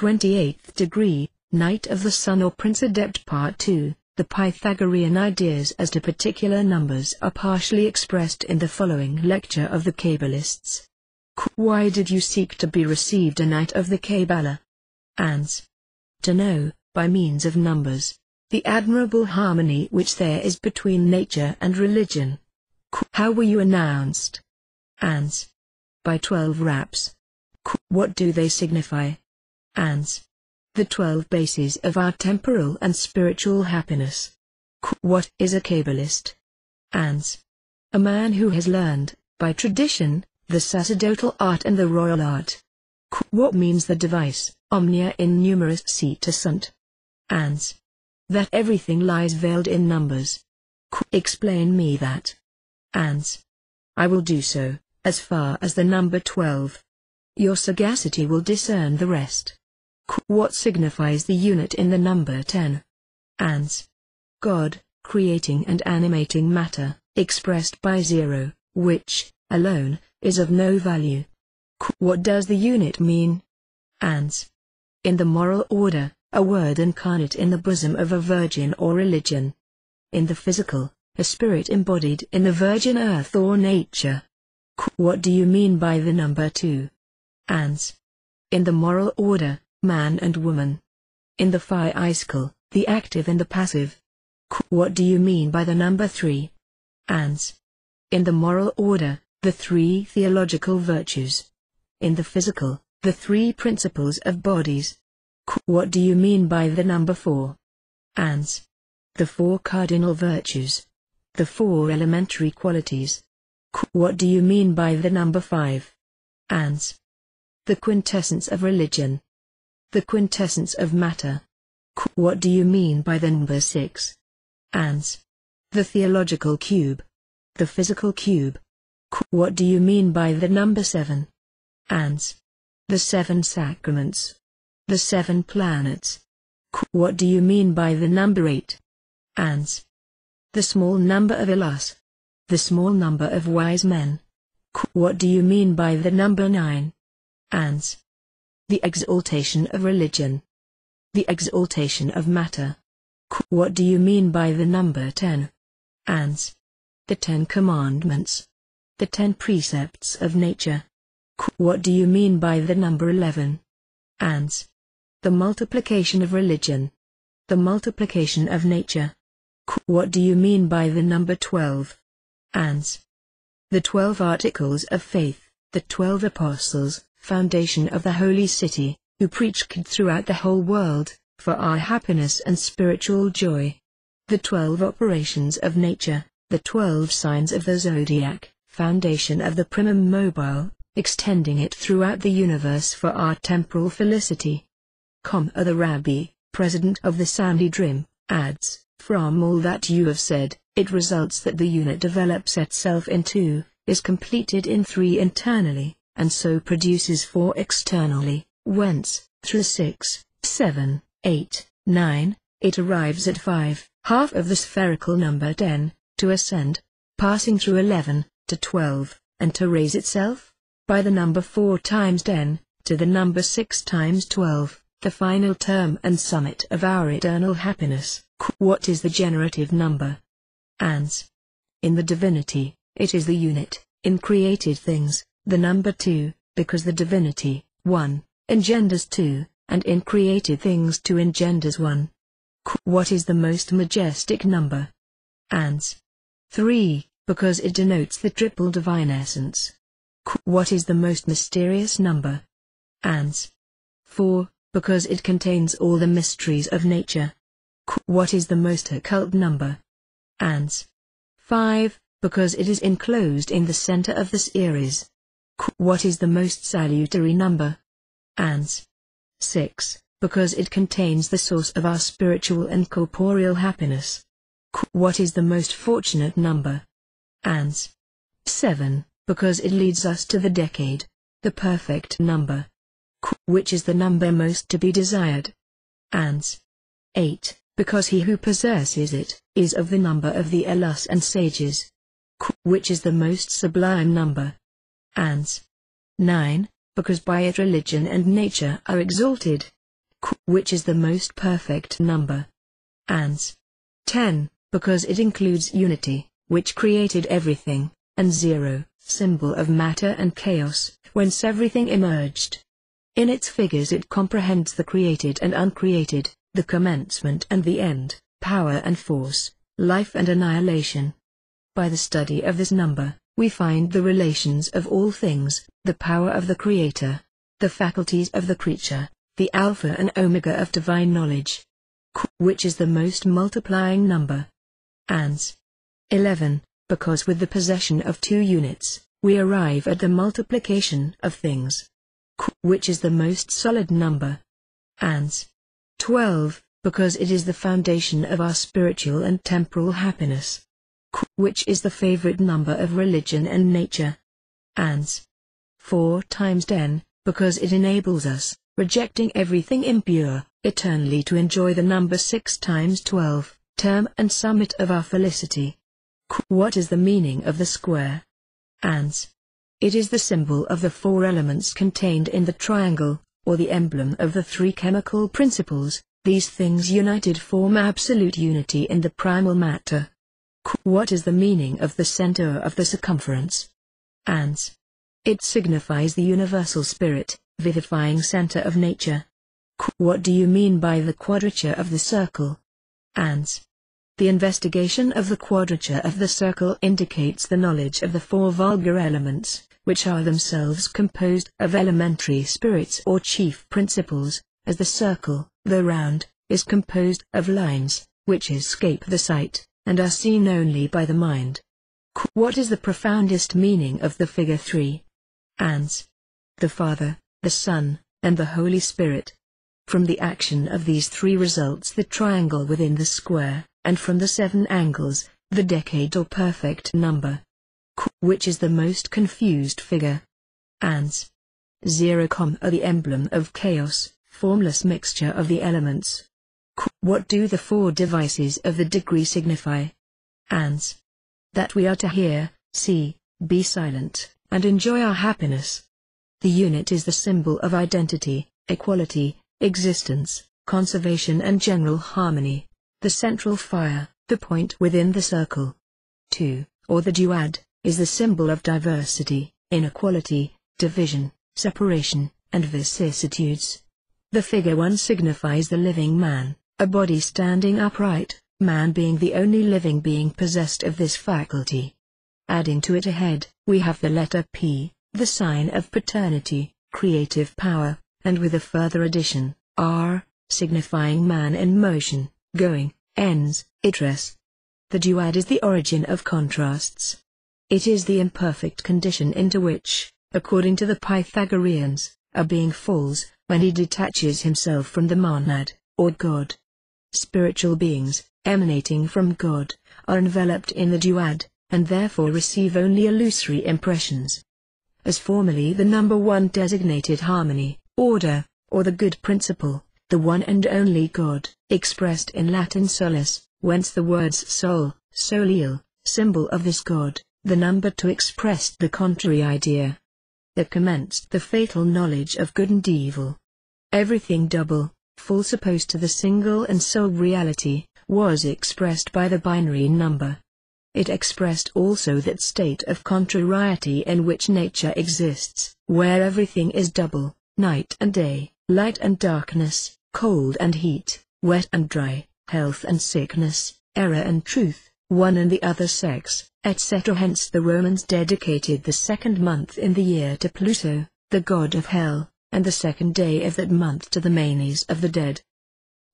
28th degree, Knight of the Sun or Prince Adept Part 2, the Pythagorean ideas as to particular numbers are partially expressed in the following lecture of the Kabbalists. Why did you seek to be received a Knight of the Kabbalah? Ans. To know, by means of numbers, the admirable harmony which there is between nature and religion. How were you announced? Ans. By twelve raps. What do they signify? Ans. The twelve bases of our temporal and spiritual happiness. What is a Kabbalist? Ans. A man who has learned, by tradition, the sacerdotal art and the royal art. What means the device, omnia in numeris sita sunt? Ans. That everything lies veiled in numbers. Explain me that. Ans. I will do so, as far as the number 12. Your sagacity will discern the rest. What signifies the unit in the number 10? Ans. God, creating and animating matter, expressed by zero, which, alone, is of no value. What does the unit mean? Ans. In the moral order, a word incarnate in the bosom of a virgin or religion. In the physical, a spirit embodied in the virgin earth or nature. What do you mean by the number two? Ans. In the moral order, man and woman. In the physical, the active and the passive. What do you mean by the number three? Ans. In the moral order, the three theological virtues. In the physical, the three principles of bodies. What do you mean by the number four? Ans. The four cardinal virtues. The four elementary qualities. What do you mean by the number five? Ans. The quintessence of religion. The quintessence of matter. What do you mean by the number six? Ans. The theological cube. The physical cube. What do you mean by the number seven? Ans. The seven sacraments. The seven planets. What do you mean by the number eight? Ans. The small number of Elus. The small number of wise men. What do you mean by the number nine? Ans. The exaltation of religion. The exaltation of matter. What do you mean by the number ten? Ans. The Ten Commandments. The ten precepts of nature. What do you mean by the number 11? Ans. The multiplication of religion. The multiplication of nature. What do you mean by the number 12? Ans. The twelve articles of faith, the twelve apostles, foundation of the holy city, who preached throughout the whole world, for our happiness and spiritual joy. The twelve operations of nature, the twelve signs of the zodiac, foundation of the primum mobile, extending it throughout the universe for our temporal felicity. Com uh, the Rabbi, president of the Sanhedrin, adds, from all that you have said, it results that the unit develops itself in two, is completed in three internally, and so produces four externally, whence, through six, seven, eight, nine, it arrives at five, half of the spherical number ten, to ascend, passing through eleven, to 12, and to raise itself, by the number 4 times 10, to the number 6 times 12, the final term and summit of our eternal happiness. What is the generative number? Ans. In the divinity, it is the unit, in created things, the number 2, because the divinity, 1, engenders 2, and in created things 2 engenders 1. What is the most majestic number? Ans. 3 because it denotes the triple divine essence. What is the most mysterious number? Ans. 4. Because it contains all the mysteries of nature. What is the most occult number? Ans. 5. Because it is enclosed in the center of the series. What is the most salutary number? Ans. 6. Because it contains the source of our spiritual and corporeal happiness. What is the most fortunate number? Ans. 7, because it leads us to the decade, the perfect number. Which is the number most to be desired? Ans. 8, because he who possesses it, is of the number of the Elus and sages. Which is the most sublime number? Ans. 9, because by it religion and nature are exalted. Qu- which is the most perfect number. Ans. 10, because it includes unity, which created everything, and 0, symbol of matter and chaos, whence everything emerged. In its figures it comprehends the created and uncreated, the commencement and the end, power and force, life and annihilation. By the study of this number, we find the relations of all things, the power of the Creator, the faculties of the creature, the Alpha and Omega of divine knowledge, which is the most multiplying number. Ans. 11, because with the possession of two units, we arrive at the multiplication of things, which is the most solid number. Ans. 12, because it is the foundation of our spiritual and temporal happiness, which is the favorite number of religion and nature. Ans. 4 times 10, because it enables us, rejecting everything impure, eternally to enjoy the number 6 times 12, term and summit of our felicity. What is the meaning of the square? Ans. It is the symbol of the four elements contained in the triangle, or the emblem of the three chemical principles, these things united form absolute unity in the primal matter. What is the meaning of the center of the circumference? Ans. It signifies the universal spirit, vivifying center of nature. What do you mean by the quadrature of the circle? Ans. The investigation of the quadrature of the circle indicates the knowledge of the four vulgar elements, which are themselves composed of elementary spirits or chief principles, as the circle, the round, is composed of lines, which escape the sight, and are seen only by the mind. What is the profoundest meaning of the figure 3? Ans. The Father, the Son, and the Holy Spirit. From the action of these three results the triangle within the square, and from the seven angles, the decade or perfect number. Which is the most confused figure? Ans. 0, are the emblem of chaos, formless mixture of the elements. What do the four devices of the degree signify? Ans. That we are to hear, see, be silent, and enjoy our happiness. The unit is the symbol of identity, equality, existence, conservation and general harmony, the central fire, the point within the circle. 2, or the duad, is the symbol of diversity, inequality, division, separation, and vicissitudes. The figure 1 signifies the living man, a body standing upright, man being the only living being possessed of this faculty. Adding to it a head, we have the letter P, the sign of paternity, creative power, and with a further addition, R, signifying man in motion, going, ens, iturus. The duad is the origin of contrasts. It is the imperfect condition into which, according to the Pythagoreans, a being falls, when he detaches himself from the monad, or God. Spiritual beings, emanating from God, are enveloped in the duad, and therefore receive only illusory impressions. As formerly the number one designated harmony, order, or the good principle, the one and only God, expressed in Latin solus, whence the words sol, soleil, symbol of this God, the number two expressed the contrary idea. There commenced the fatal knowledge of good and evil, Everything double, false opposed to the single and sole reality, was expressed by the binary number. It expressed also that state of contrariety in which nature exists, where everything is double, night and day, light and darkness, cold and heat, wet and dry, health and sickness, error and truth, one and the other sex, etc. Hence the Romans dedicated the second month in the year to Pluto, the god of hell, and the second day of that month to the Manes of the dead.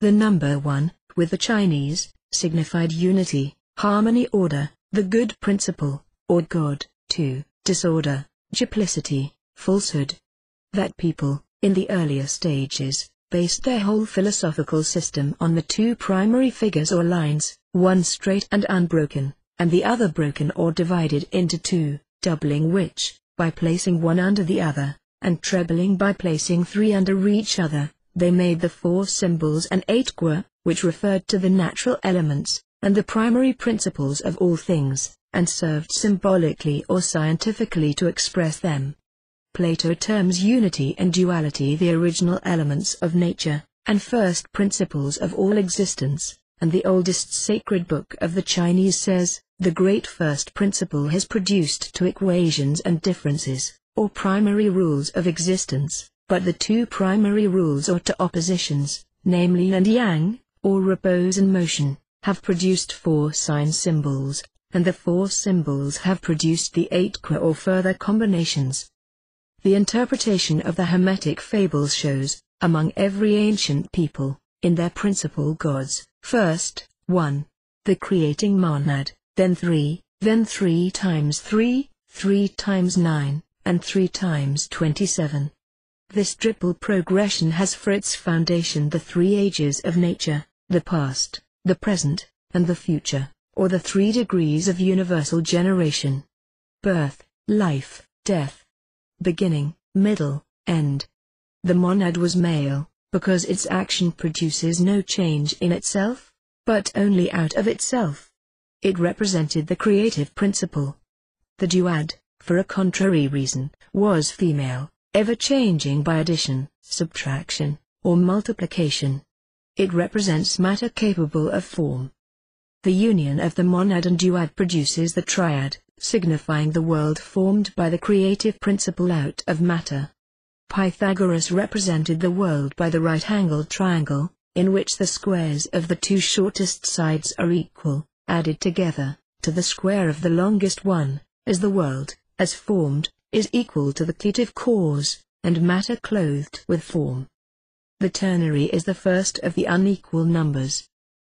The number one, with the Chinese, signified unity, harmony order, the good principle, or God, two, disorder, duplicity, falsehood. That people, in the earlier stages, based their whole philosophical system on the two primary figures or lines, one straight and unbroken, and the other broken or divided into two, doubling which, by placing one under the other, and trebling by placing three under each other, they made the four symbols and eight gua, which referred to the natural elements, and the primary principles of all things, and served symbolically or scientifically to express them. Plato terms unity and duality the original elements of nature, and first principles of all existence, and the oldest sacred book of the Chinese says, the great first principle has produced two equations and differences, or primary rules of existence, but the two primary rules or to oppositions, namely and yang, or repose and motion, have produced four sign symbols, and the four symbols have produced the eight qua or further combinations. The interpretation of the Hermetic fables shows, among every ancient people, in their principal gods, first, 1. The creating monad, then 3, then 3 times 3, 3 times 9, and 3 times 27. This triple progression has for its foundation the three ages of nature, the past, the present, and the future, or the three degrees of universal generation. Birth, life, death. Beginning, middle, end. The monad was male, because its action produces no change in itself, but only out of itself. It represented the creative principle. The duad, for a contrary reason, was female, ever changing by addition, subtraction, or multiplication. It represents matter capable of form. The union of the monad and duad produces the triad, signifying the world formed by the creative principle out of matter. Pythagoras represented the world by the right-angled triangle, in which the squares of the two shortest sides are equal added together, to the square of the longest one, as the world, as formed, is equal to the cleative cause, and matter clothed with form. The ternary is the first of the unequal numbers.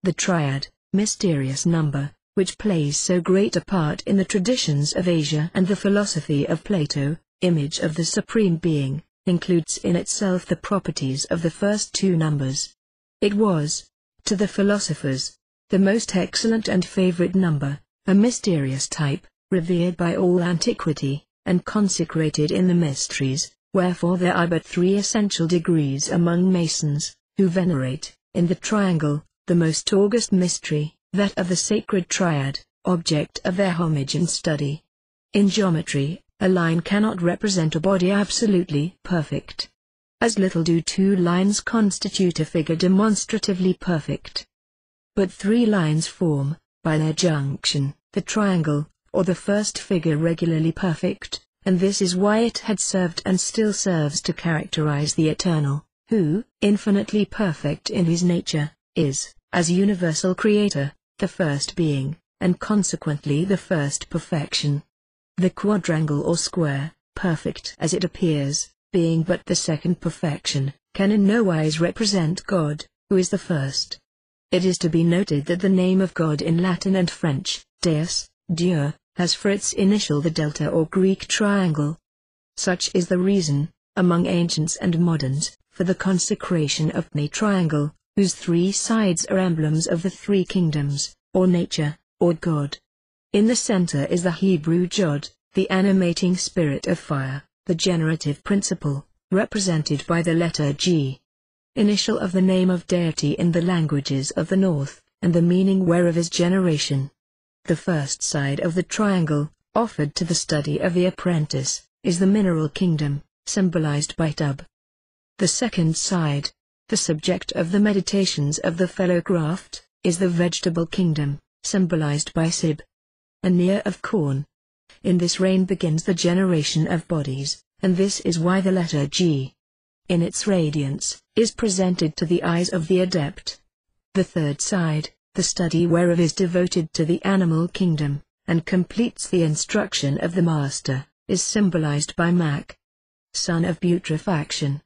The triad, mysterious number, which plays so great a part in the traditions of Asia and the philosophy of Plato, image of the Supreme Being, includes in itself the properties of the first two numbers. It was, to the philosophers, the most excellent and favorite number, a mysterious type, revered by all antiquity, and consecrated in the mysteries, wherefore there are but three essential degrees among Masons, who venerate, in the triangle, the most august mystery, that of the sacred triad, object of their homage and study. In geometry, a line cannot represent a body absolutely perfect. As little do two lines constitute a figure demonstratively perfect but three lines form, by their junction, the triangle, or the first figure regularly perfect, and this is why it had served and still serves to characterize the Eternal, who, infinitely perfect in his nature, is, as universal creator, the first being, and consequently the first perfection. The quadrangle or square, perfect as it appears, being but the second perfection, can in no wise represent God, who is the first. It is to be noted that the name of God in Latin and French, Deus, Dieu, has for its initial the delta or Greek triangle. Such is the reason, among ancients and moderns, for the consecration of the triangle, whose three sides are emblems of the three kingdoms, or nature, or God. In the center is the Hebrew Jod, the animating spirit of fire, the generative principle, represented by the letter G initial of the name of deity in the languages of the north, and the meaning whereof is generation. The first side of the triangle, offered to the study of the apprentice, is the mineral kingdom, symbolized by Tub. The second side, the subject of the meditations of the fellow craft, is the vegetable kingdom, symbolized by Sib. A near of corn. In this reign begins the generation of bodies, and this is why the letter G, in its radiance, is presented to the eyes of the adept. The third side, the study whereof is devoted to the animal kingdom, and completes the instruction of the master, is symbolized by Mac. Son of putrefaction.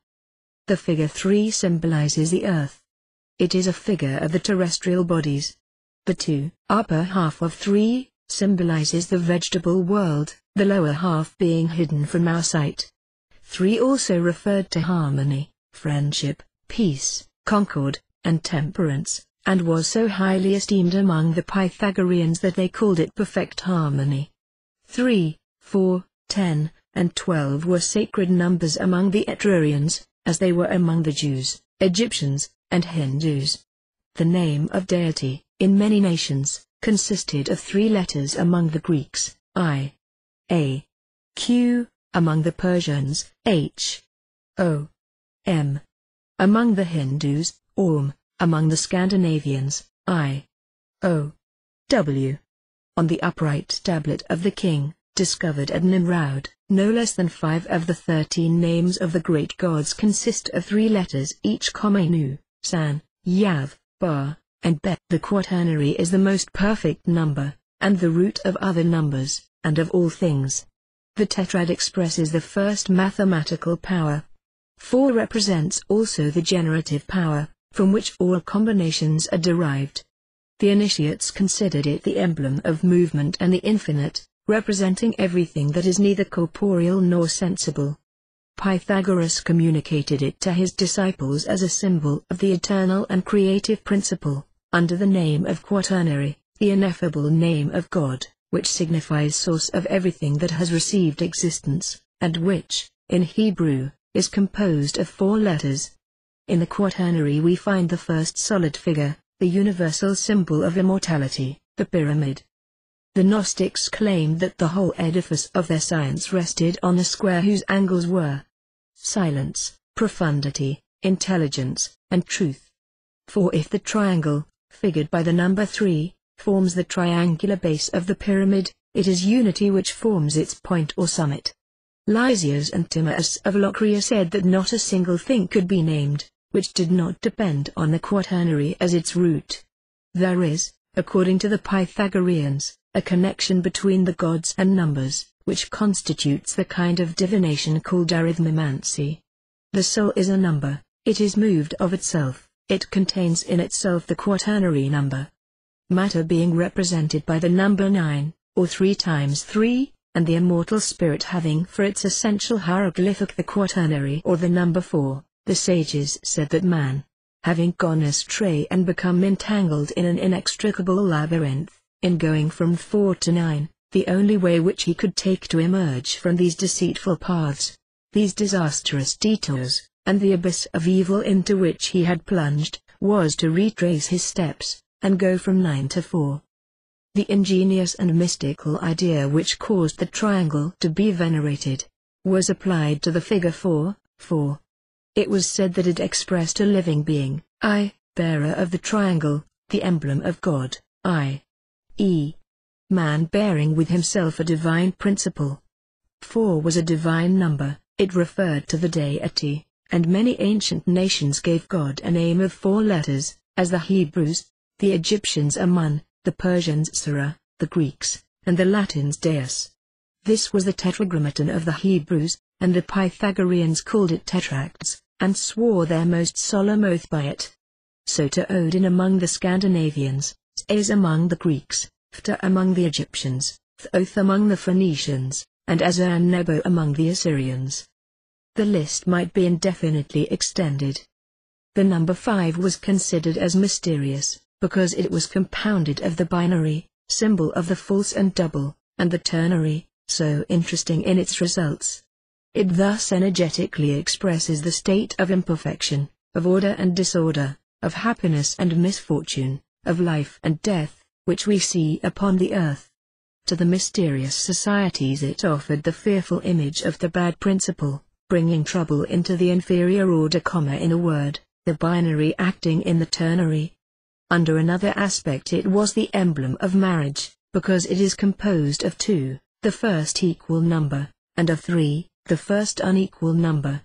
The figure 3 symbolizes the earth. It is a figure of the terrestrial bodies. The two, upper half of 3, symbolizes the vegetable world, the lower half being hidden from our sight. 3 also referred to harmony, friendship, peace, concord, and temperance, and was so highly esteemed among the Pythagoreans that they called it perfect harmony. 3, 4, 10, and 12 were sacred numbers among the Etrurians, as they were among the Jews, Egyptians, and Hindus. The name of deity, in many nations, consisted of three letters among the Greeks, I, A, Q, among the Persians, H, O, M, among the Hindus, Om, among the Scandinavians, I. O. W. On the upright tablet of the king, discovered at Nimrud, no less than five of the thirteen names of the great gods consist of three letters each comma Nu, San, Yav, Ba, and Bet. The quaternary is the most perfect number, and the root of other numbers, and of all things. The tetrad expresses the first mathematical power. Four represents also the generative power, from which all combinations are derived. The initiates considered it the emblem of movement and the infinite, representing everything that is neither corporeal nor sensible. Pythagoras communicated it to his disciples as a symbol of the eternal and creative principle, under the name of quaternary, the ineffable name of God, which signifies source of everything that has received existence, and which, in Hebrew, is composed of four letters. In the quaternary we find the first solid figure, the universal symbol of immortality, the pyramid. The Gnostics claimed that the whole edifice of their science rested on a square whose angles were silence, profundity, intelligence, and truth. For if the triangle, figured by the number 3, forms the triangular base of the pyramid, it is unity which forms its point or summit. Lysias and Timaeus of Locria said that not a single thing could be named, which did not depend on the quaternary as its root. There is, according to the Pythagoreans, a connection between the gods and numbers, which constitutes the kind of divination called arithmomancy. The soul is a number, it is moved of itself, it contains in itself the quaternary number. Matter being represented by the number 9, or 3 times 3, and the immortal spirit having for its essential hieroglyphic the quaternary or the number 4, the sages said that man, having gone astray and become entangled in an inextricable labyrinth, in going from four to nine, the only way which he could take to emerge from these deceitful paths, these disastrous detours, and the abyss of evil into which he had plunged, was to retrace his steps, and go from nine to four. The ingenious and mystical idea which caused the triangle to be venerated, was applied to the figure 4, 4. It was said that it expressed a living being, I, bearer of the triangle, the emblem of God, I. E. Man bearing with himself a divine principle. Four was a divine number, it referred to the deity, and many ancient nations gave God a name of four letters, as the Hebrews, the Egyptians Amun, the Persians Sara, the Greeks, and the Latins Deus. This was the tetragrammaton of the Hebrews, and the Pythagoreans called it tetrax, and swore their most solemn oath by it. So to Odin among the Scandinavians, is among the Greeks, Phta among the Egyptians, Thoth among the Phoenicians, and and Nebo among the Assyrians. The list might be indefinitely extended. The number 5 was considered as mysterious, because it was compounded of the binary, symbol of the false and double, and the ternary, so interesting in its results. It thus energetically expresses the state of imperfection, of order and disorder, of happiness and misfortune, of life and death, which we see upon the earth. To the mysterious societies it offered the fearful image of the bad principle, bringing trouble into the inferior order, comma in a word, the binary acting in the ternary. Under another aspect it was the emblem of marriage, because it is composed of two, the first equal number, and of three, the first unequal number.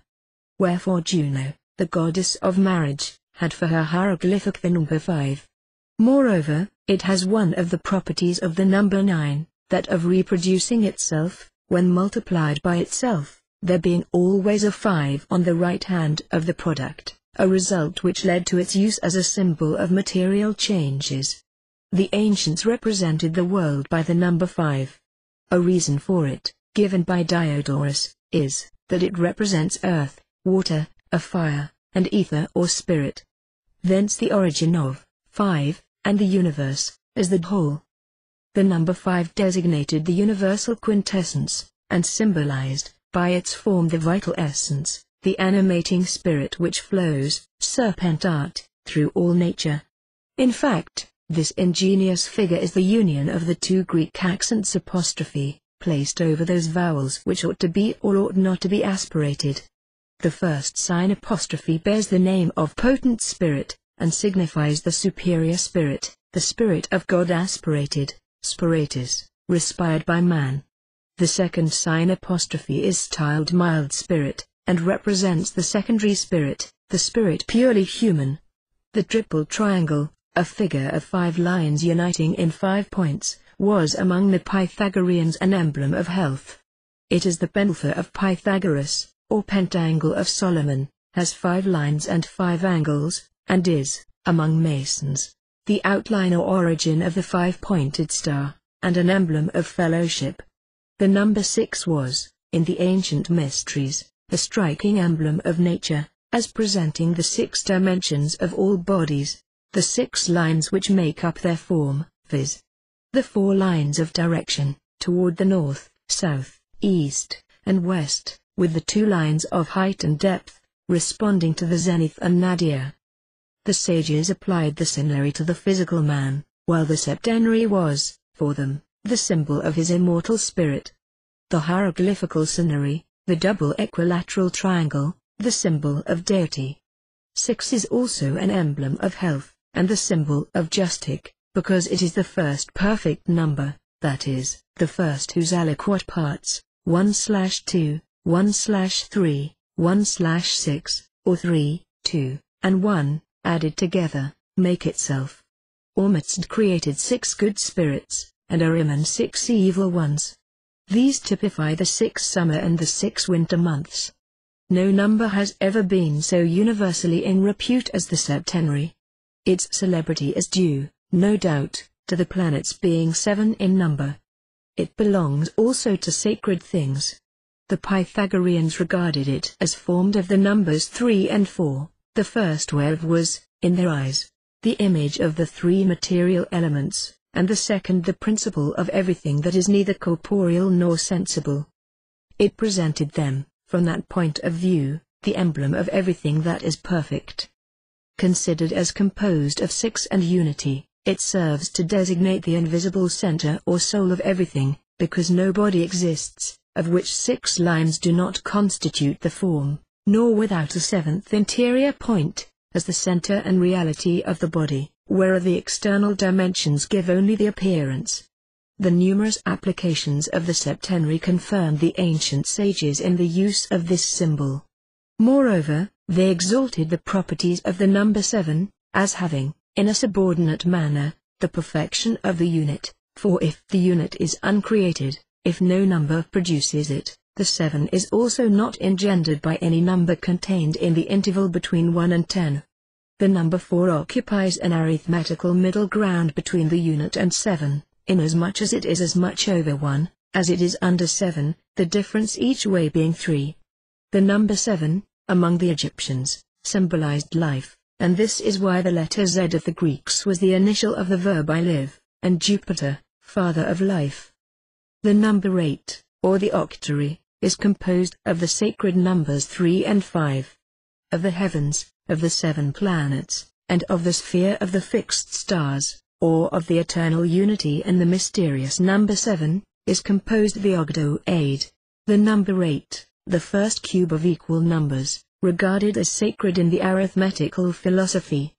Wherefore Juno, the goddess of marriage, had for her hieroglyphic the number five. Moreover, it has one of the properties of the number 9, that of reproducing itself, when multiplied by itself, there being always a 5 on the right hand of the product, a result which led to its use as a symbol of material changes. The ancients represented the world by the number 5. A reason for it, given by Diodorus, is, that it represents earth, water, a fire, and ether or spirit. Thence the origin of 5, and the universe, as the whole. The number 5 designated the universal quintessence, and symbolized, by its form the vital essence, the animating spirit which flows, serpentate, through all nature. In fact, this ingenious figure is the union of the two Greek accents apostrophe, placed over those vowels which ought to be or ought not to be aspirated. The first sign apostrophe bears the name of potent spirit, and signifies the superior spirit, the spirit of God aspirated, spiratus, respired by man. The second sign apostrophe is styled mild spirit, and represents the secondary spirit, the spirit purely human. The triple triangle, a figure of five lines uniting in five points, was among the Pythagoreans an emblem of health. It is the pentalpha of Pythagoras, or pentangle of Solomon, has five lines and five angles, and is, among Masons, the outline or origin of the five-pointed star, and an emblem of fellowship. The number six was, in the ancient mysteries, a striking emblem of nature, as presenting the six dimensions of all bodies, the six lines which make up their form, viz. The four lines of direction, toward the north, south, east, and west, with the two lines of height and depth, responding to the zenith and nadir. The sages applied the senary to the physical man, while the septenary was, for them, the symbol of his immortal spirit. The hieroglyphical senary, the double equilateral triangle, the symbol of deity. Six is also an emblem of health, and the symbol of justic, because it is the first perfect number, that is, the first whose aliquot parts, 1 slash 2, 1 slash 3, 1 slash 6, or 3, 2, and 1, added together, make itself. Ormuzd created six good spirits, and Ahriman six evil ones. These typify the six summer and the six winter months. No number has ever been so universally in repute as the septenary. Its celebrity is due, no doubt, to the planets being seven in number. It belongs also to sacred things. The Pythagoreans regarded it as formed of the numbers three and four. The first wave was, in their eyes, the image of the three material elements, and the second the principle of everything that is neither corporeal nor sensible. It presented them, from that point of view, the emblem of everything that is perfect. Considered as composed of six and unity, it serves to designate the invisible center or soul of everything, because no body exists, of which six lines do not constitute the form, nor without a seventh interior point, as the center and reality of the body, where the external dimensions give only the appearance. The numerous applications of the septenary confirm the ancient sages in the use of this symbol. Moreover, they exalted the properties of the number seven, as having, in a subordinate manner, the perfection of the unit, for if the unit is uncreated, if no number produces it, the 7 is also not engendered by any number contained in the interval between 1 and 10. The number 4 occupies an arithmetical middle ground between the unit and 7, inasmuch as it is as much over 1, as it is under 7, the difference each way being 3. The number 7, among the Egyptians, symbolized life, and this is why the letter Z of the Greeks was the initial of the verb I live, and Jupiter, father of life. The number 8, or the octary, is composed of the sacred numbers 3 and 5. Of the heavens, of the seven planets, and of the sphere of the fixed stars, or of the eternal unity and the mysterious number 7, is composed the ogdoad. The number 8, the first cube of equal numbers, regarded as sacred in the arithmetical philosophy.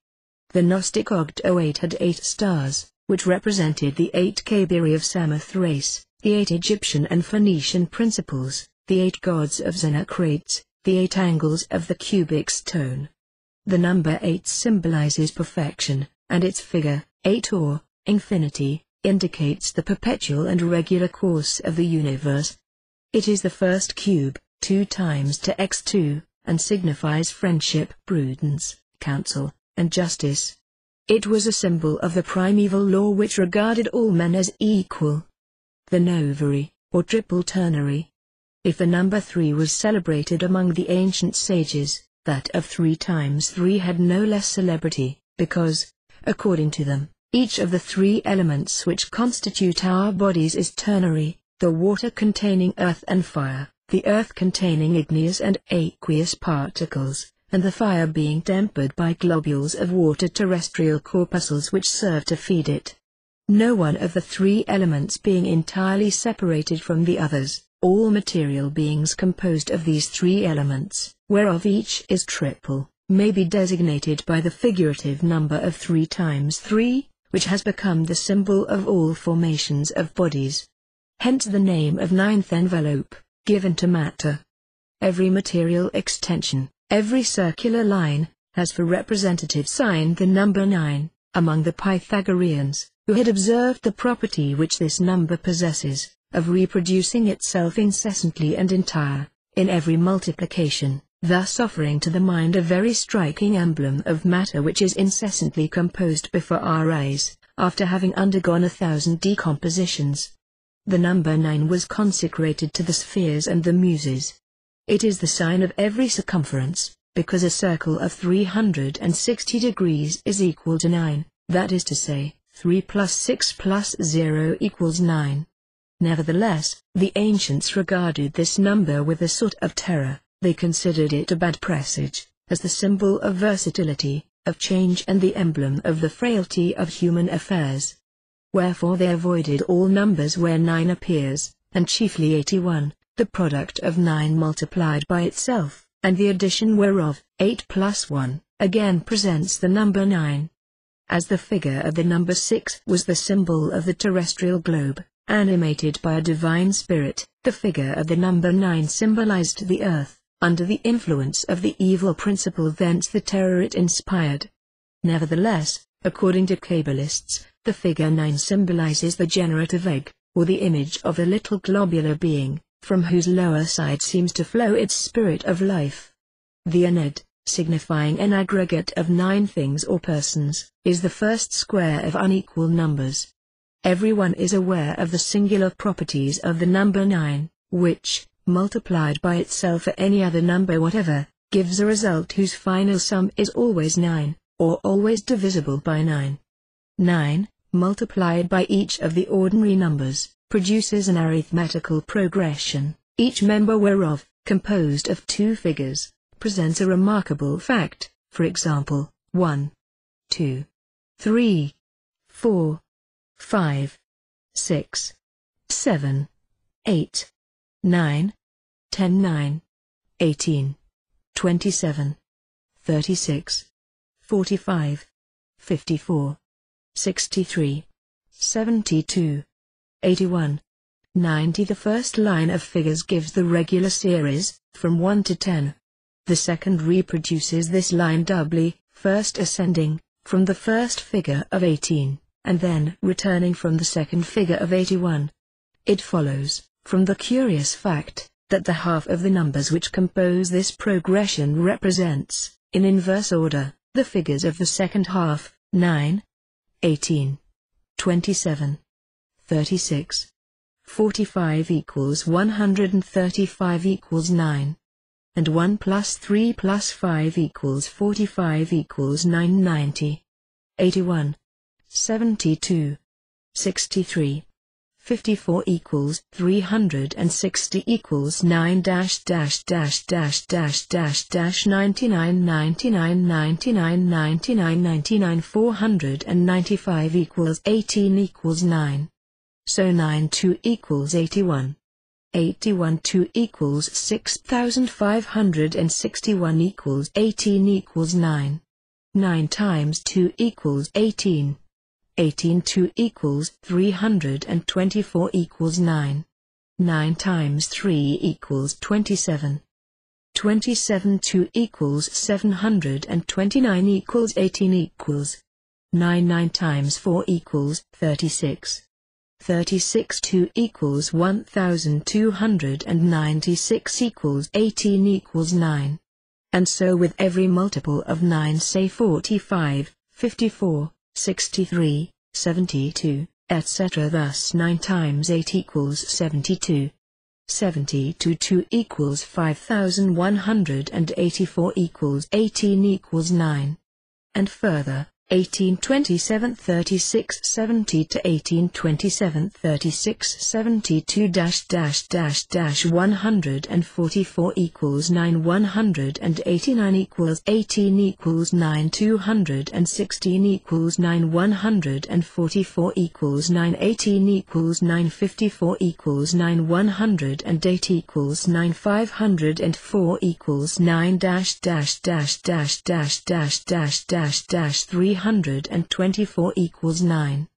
The Gnostic ogdoad oh had eight stars, which represented the eight Kabiri of Samothrace, the eight Egyptian and Phoenician principles, the eight gods of Xenocrates, the eight angles of the cubic stone. The number eight symbolizes perfection, and its figure, eight or infinity, indicates the perpetual and regular course of the universe. It is the first cube, 2 times to x2, and signifies friendship, prudence, counsel, and justice. It was a symbol of the primeval law which regarded all men as equal the novary, or triple ternary. If the number three was celebrated among the ancient sages, that of three times three had no less celebrity, because, according to them, each of the three elements which constitute our bodies is ternary, the water containing earth and fire, the earth containing igneous and aqueous particles, and the fire being tempered by globules of water terrestrial corpuscles which serve to feed it no one of the three elements being entirely separated from the others, all material beings composed of these three elements, whereof each is triple, may be designated by the figurative number of 3 times 3, which has become the symbol of all formations of bodies. Hence the name of ninth envelope, given to matter. Every material extension, every circular line, has for representative sign the number 9, among the Pythagoreans, who had observed the property which this number possesses, of reproducing itself incessantly and entire, in every multiplication, thus offering to the mind a very striking emblem of matter which is incessantly composed before our eyes, after having undergone a thousand decompositions. The number 9 was consecrated to the spheres and the muses. It is the sign of every circumference, because a circle of 360 degrees is equal to 9, that is to say, 3 plus 6 plus 0 equals 9. Nevertheless, the ancients regarded this number with a sort of terror, they considered it a bad presage, as the symbol of versatility, of change and the emblem of the frailty of human affairs wherefore they avoided all numbers where 9 appears, and chiefly 81, the product of 9 multiplied by itself, and the addition whereof, 8 plus 1, again presents the number 9. As the figure of the number 6 was the symbol of the terrestrial globe, animated by a divine spirit, the figure of the number 9 symbolized the earth, under the influence of the evil principle thence the terror it inspired. Nevertheless, according to Kabbalists, the figure 9 symbolizes the generative egg, or the image of a little globular being, from whose lower side seems to flow its spirit of life. The ennead, signifying an aggregate of nine things or persons, is the first square of unequal numbers. Everyone is aware of the singular properties of the number 9, which, multiplied by itself or any other number whatever, gives a result whose final sum is always 9, or always divisible by 9. 9, multiplied by each of the ordinary numbers, produces an arithmetical progression, each member whereof, composed of two figures, presents a remarkable fact, for example, 1, 2, 3, 4, 5, 6, 7, 8, 9, 10 9, 18, 27, 36, 45, 54, 63, 72, 81, 90 The first line of figures gives the regular series, from 1 to 10. The second reproduces this line doubly, first ascending, from the first figure of 18, and then returning from the second figure of 81. It follows, from the curious fact, that the half of the numbers which compose this progression represents, in inverse order, the figures of the second half, 9, 18, 27, 36, 45 equals 135 equals 9. And 1 plus 3 plus 5 equals 45 equals 990. 81, 72, 63, 54 equals 360 equals 9 dash dash dash dash dash dash dash 99 99 99 99 99 495 equals 18 equals 9. So 9 2 equals 81. 81 2 equals 6561 equals 18 equals 9. 9 times 2 equals 18. 18 2 equals 324 equals 9. 9 times 3 equals 27. 27 2 equals 729 equals 18 equals 9 9 times 4 equals 36. 36 2 equals 1296 equals 18 equals 9. And so with every multiple of 9 say 45, 54, 63, 72, etc. Thus 9 times 8 equals 72. 72 2 equals 5184 equals 18 equals 9. And further, 1827 36 70 to 1827 36 72 dash dash dash dash 144 equals 9 189 equals 18 equals 9 216 equals 9 144 equals 9 18 equals 9 54 equals 9 108 equals 9 504 equals 9 dash dash dash dash dash dash dash dash dash 3 324 equals 9.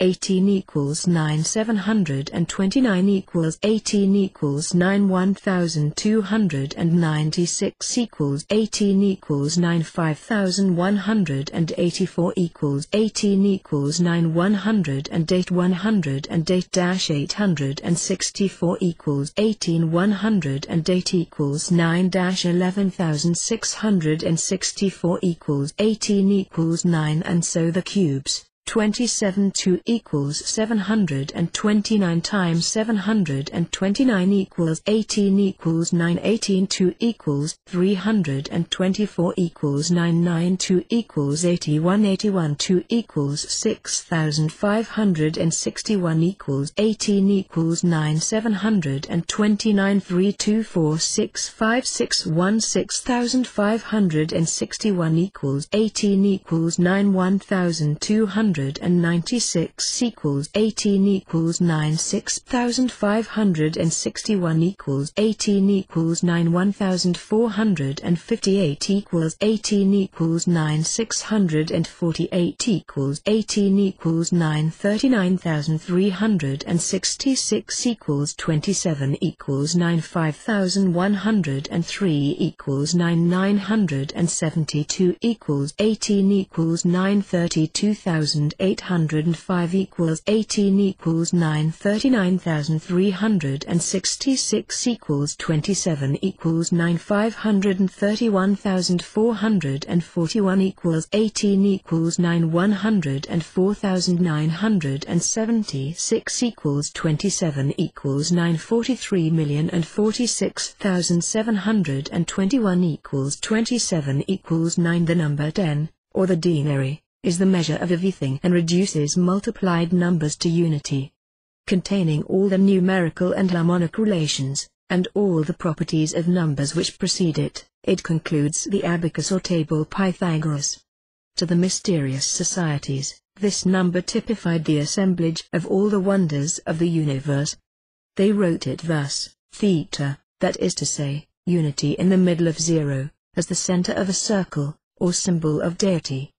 18 equals 9 729 equals 18 equals 9 1296 equals 18 equals 9 5184 equals 18 equals 9 108 108 dash 864 equals 18 108 equals 9 dash 11664 equals 18 equals 9 and so the cubes 27 2 equals 729 times 729 equals 18 equals 9 18 2 equals 324 equals 9 9 2 equals 81 81 2 equals 6561 equals 18 equals 9 729 3 2 4 6 5 6 1 6561 equals 18 equals 9 1200 196 equals 18 equals 9 6561 equals 18 equals 9 1458 equals 18 equals 9 648 equals 18 equals 9 39366 equals 27 equals 9 5103 equals 9 972 equals 18 equals 9 32000 805 equals 18 equals 9 39366 equals 27 equals 9 531441 equals 18 equals 9 104976 equals 27 equals 9 43 million and 46,721 equals 27 equals 9 the number 10, or the denary is the measure of everything and reduces multiplied numbers to unity. Containing all the numerical and harmonic relations, and all the properties of numbers which precede it, it concludes the abacus or table Pythagoras. To the mysterious societies, this number typified the assemblage of all the wonders of the universe. They wrote it thus, theta, that is to say, unity in the middle of zero, as the center of a circle, or symbol of deity.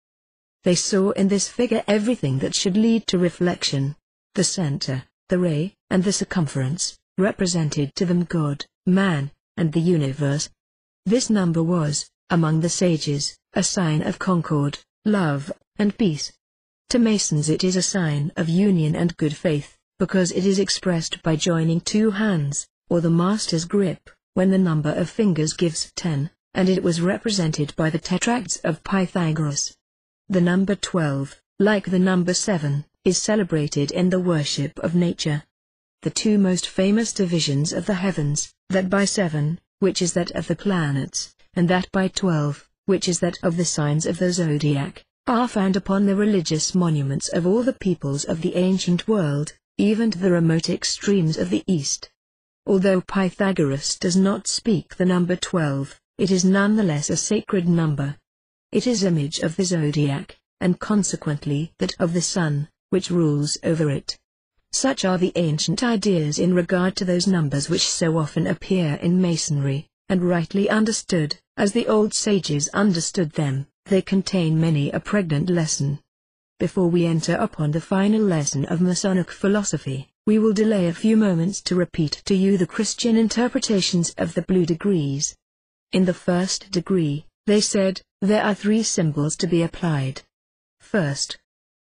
They saw in this figure everything that should lead to reflection. The center, the ray, and the circumference, represented to them God, man, and the universe. This number was, among the sages, a sign of concord, love, and peace. To Masons it is a sign of union and good faith, because it is expressed by joining two hands, or the master's grip, when the number of fingers gives 10, and it was represented by the tetractys of Pythagoras. The number 12, like the number 7, is celebrated in the worship of nature. The two most famous divisions of the heavens, that by 7, which is that of the planets, and that by 12, which is that of the signs of the zodiac, are found upon the religious monuments of all the peoples of the ancient world, even to the remote extremes of the East. Although Pythagoras does not speak the number 12, it is nonetheless a sacred number, it is image of the zodiac, and consequently that of the sun, which rules over it. Such are the ancient ideas in regard to those numbers which so often appear in Masonry, and rightly understood, as the old sages understood them, they contain many a pregnant lesson. Before we enter upon the final lesson of Masonic philosophy, we will delay a few moments to repeat to you the Christian interpretations of the blue degrees. In the first degree, they said, there are three symbols to be applied. First,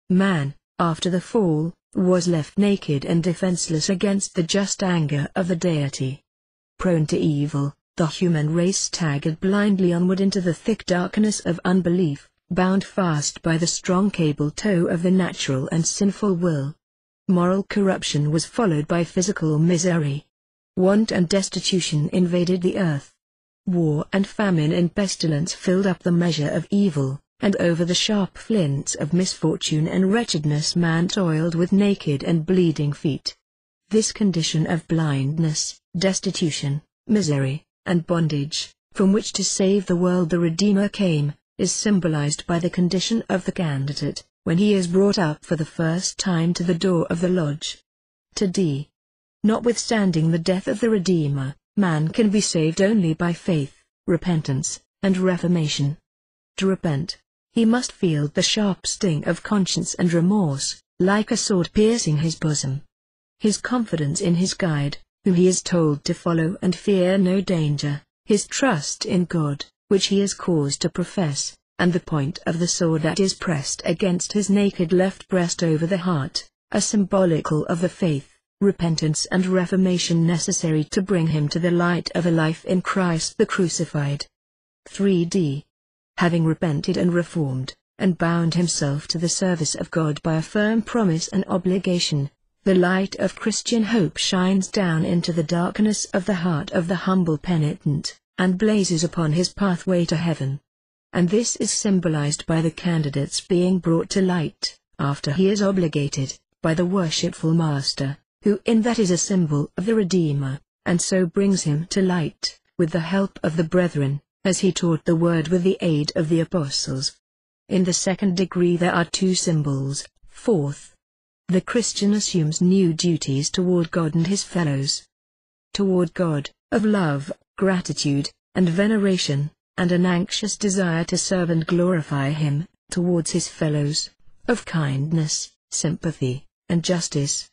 man, after the fall, was left naked and defenseless against the just anger of the deity. Prone to evil, the human race staggered blindly onward into the thick darkness of unbelief, bound fast by the strong cable tow of the natural and sinful will. Moral corruption was followed by physical misery. Want and destitution invaded the earth. War and famine and pestilence filled up the measure of evil, and over the sharp flints of misfortune and wretchedness man toiled with naked and bleeding feet. This condition of blindness, destitution, misery, and bondage, from which to save the world the Redeemer came, is symbolized by the condition of the candidate, when he is brought up for the first time to the door of the lodge. To D. Notwithstanding the death of the Redeemer, man can be saved only by faith, repentance, and reformation. To repent, he must feel the sharp sting of conscience and remorse, like a sword piercing his bosom. His confidence in his guide, whom he is told to follow and fear no danger, his trust in God, which he is caused to profess, and the point of the sword that is pressed against his naked left breast over the heart, are symbolical of the faith, repentance and reformation necessary to bring him to the light of a life in Christ the crucified. 3d. Having repented and reformed, and bound himself to the service of God by a firm promise and obligation, the light of Christian hope shines down into the darkness of the heart of the humble penitent, and blazes upon his pathway to heaven. And this is symbolized by the candidate's being brought to light, after he is obligated, by the worshipful Master, who in that is a symbol of the Redeemer, and so brings him to light, with the help of the brethren, as he taught the word with the aid of the apostles. In the second degree there are two symbols, fourth, the Christian assumes new duties toward God and his fellows. Toward God, of love, gratitude, and veneration, and an anxious desire to serve and glorify Him, towards his fellows, of kindness, sympathy, and justice.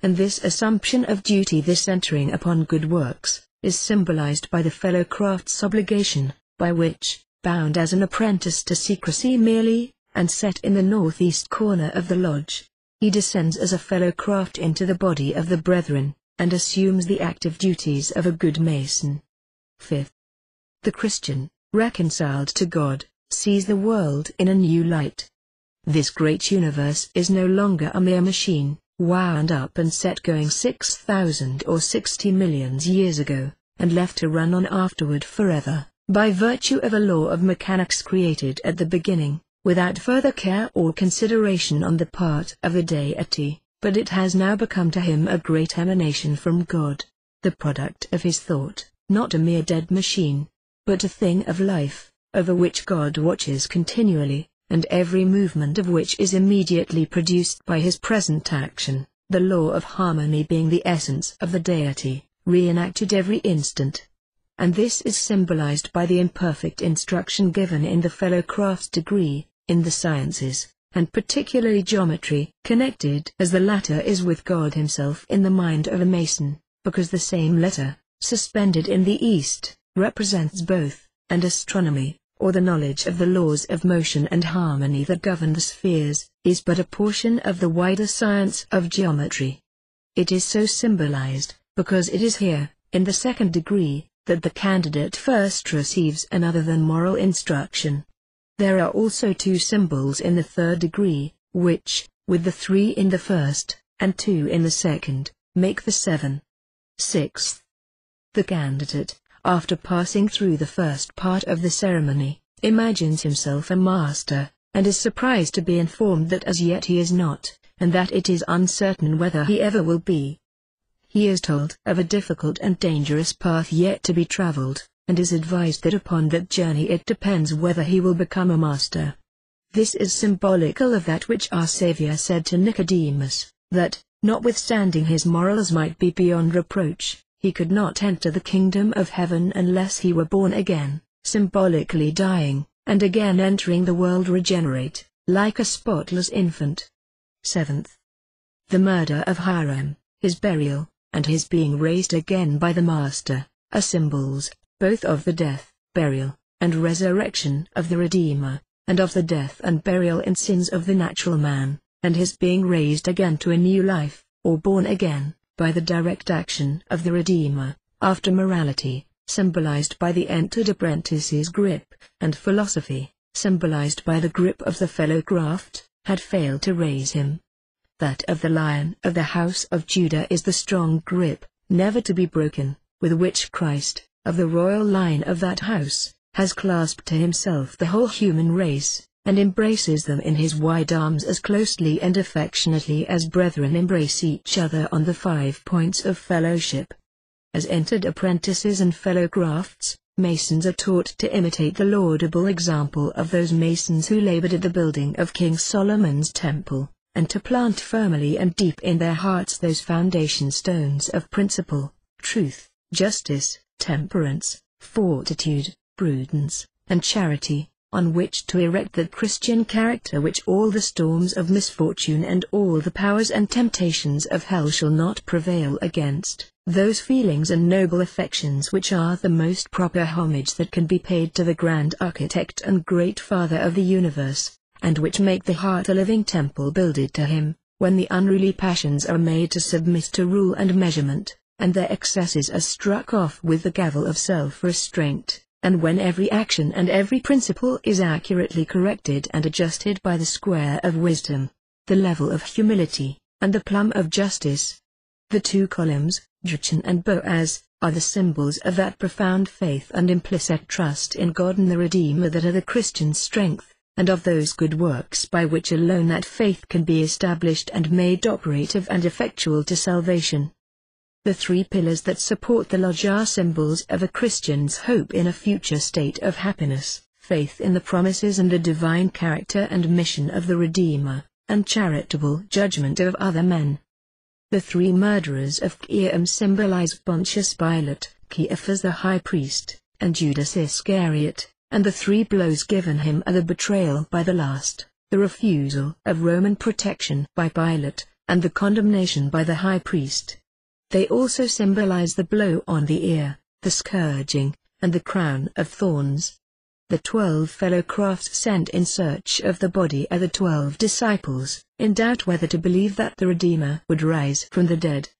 And this assumption of duty this entering upon good works, is symbolized by the fellow craft's obligation, by which, bound as an apprentice to secrecy merely, and set in the northeast corner of the lodge, he descends as a fellow craft into the body of the brethren, and assumes the active duties of a good mason. 5th. The Christian, reconciled to God, sees the world in a new light. This great universe is no longer a mere machine, wound up and set going 6,000 or 60 millions years ago, and left to run on afterward forever, by virtue of a law of mechanics created at the beginning without further care or consideration on the part of the deity, but it has now become to him a great emanation from God, the product of his thought, not a mere dead machine, but a thing of life, over which God watches continually, and every movement of which is immediately produced by his present action, the law of harmony being the essence of the deity, reenacted every instant. And this is symbolized by the imperfect instruction given in the fellow craft's degree, in the sciences, and particularly geometry, connected as the latter is with God himself in the mind of a mason, because the same letter, suspended in the east, represents both, and astronomy, or the knowledge of the laws of motion and harmony that govern the spheres, is but a portion of the wider science of geometry. It is so symbolized, because it is here, in the second degree, that the candidate first receives another than moral instruction, there are also two symbols in the third degree, which, with the three in the first, and two in the second, make the seven. Sixth. The candidate, after passing through the first part of the ceremony, imagines himself a master, and is surprised to be informed that as yet he is not, and that it is uncertain whether he ever will be. He is told of a difficult and dangerous path yet to be traveled, and is advised that upon that journey it depends whether he will become a master. This is symbolical of that which our Saviour said to Nicodemus, that, notwithstanding his morals might be beyond reproach, he could not enter the kingdom of heaven unless he were born again, symbolically dying, and again entering the world regenerate, like a spotless infant. 7th. The murder of Hiram, his burial, and his being raised again by the Master, are symbols, both of the death, burial, and resurrection of the Redeemer, and of the death and burial and sins of the natural man, and his being raised again to a new life, or born again, by the direct action of the Redeemer, after morality, symbolized by the entered apprentice's grip, and philosophy, symbolized by the grip of the fellow craft, had failed to raise him. That of the lion of the house of Judah is the strong grip, never to be broken, with which Christ, of the royal line of that house, has clasped to himself the whole human race, and embraces them in his wide arms as closely and affectionately as brethren embrace each other on the five points of fellowship. As entered apprentices and fellow crafts, Masons are taught to imitate the laudable example of those masons who labored at the building of King Solomon's temple, and to plant firmly and deep in their hearts those foundation stones of principle, truth, justice, temperance, fortitude, prudence, and charity, on which to erect that Christian character which all the storms of misfortune and all the powers and temptations of hell shall not prevail against, those feelings and noble affections which are the most proper homage that can be paid to the grand architect and great father of the universe, and which make the heart a living temple builded to him, when the unruly passions are made to submit to rule and measurement, and their excesses are struck off with the gavel of self-restraint and when every action and every principle is accurately corrected and adjusted by the square of wisdom, the level of humility, and the plumb of justice. The two columns, Jachin and Boaz, are the symbols of that profound faith and implicit trust in God and the Redeemer that are the Christian strength, and of those good works by which alone that faith can be established and made operative and effectual to salvation. The three pillars that support the lodge are symbols of a Christian's hope in a future state of happiness, faith in the promises and the divine character and mission of the Redeemer, and charitable judgment of other men. The three murderers of Qiam symbolize Pontius Pilate, Caiaphas the high priest, and Judas Iscariot, and the three blows given him are the betrayal by the last, the refusal of Roman protection by Pilate, and the condemnation by the high priest. They also symbolize the blow on the ear, the scourging, and the crown of thorns. The twelve fellow crafts sent in search of the body are the twelve disciples, in doubt whether to believe that the Redeemer would rise from the dead.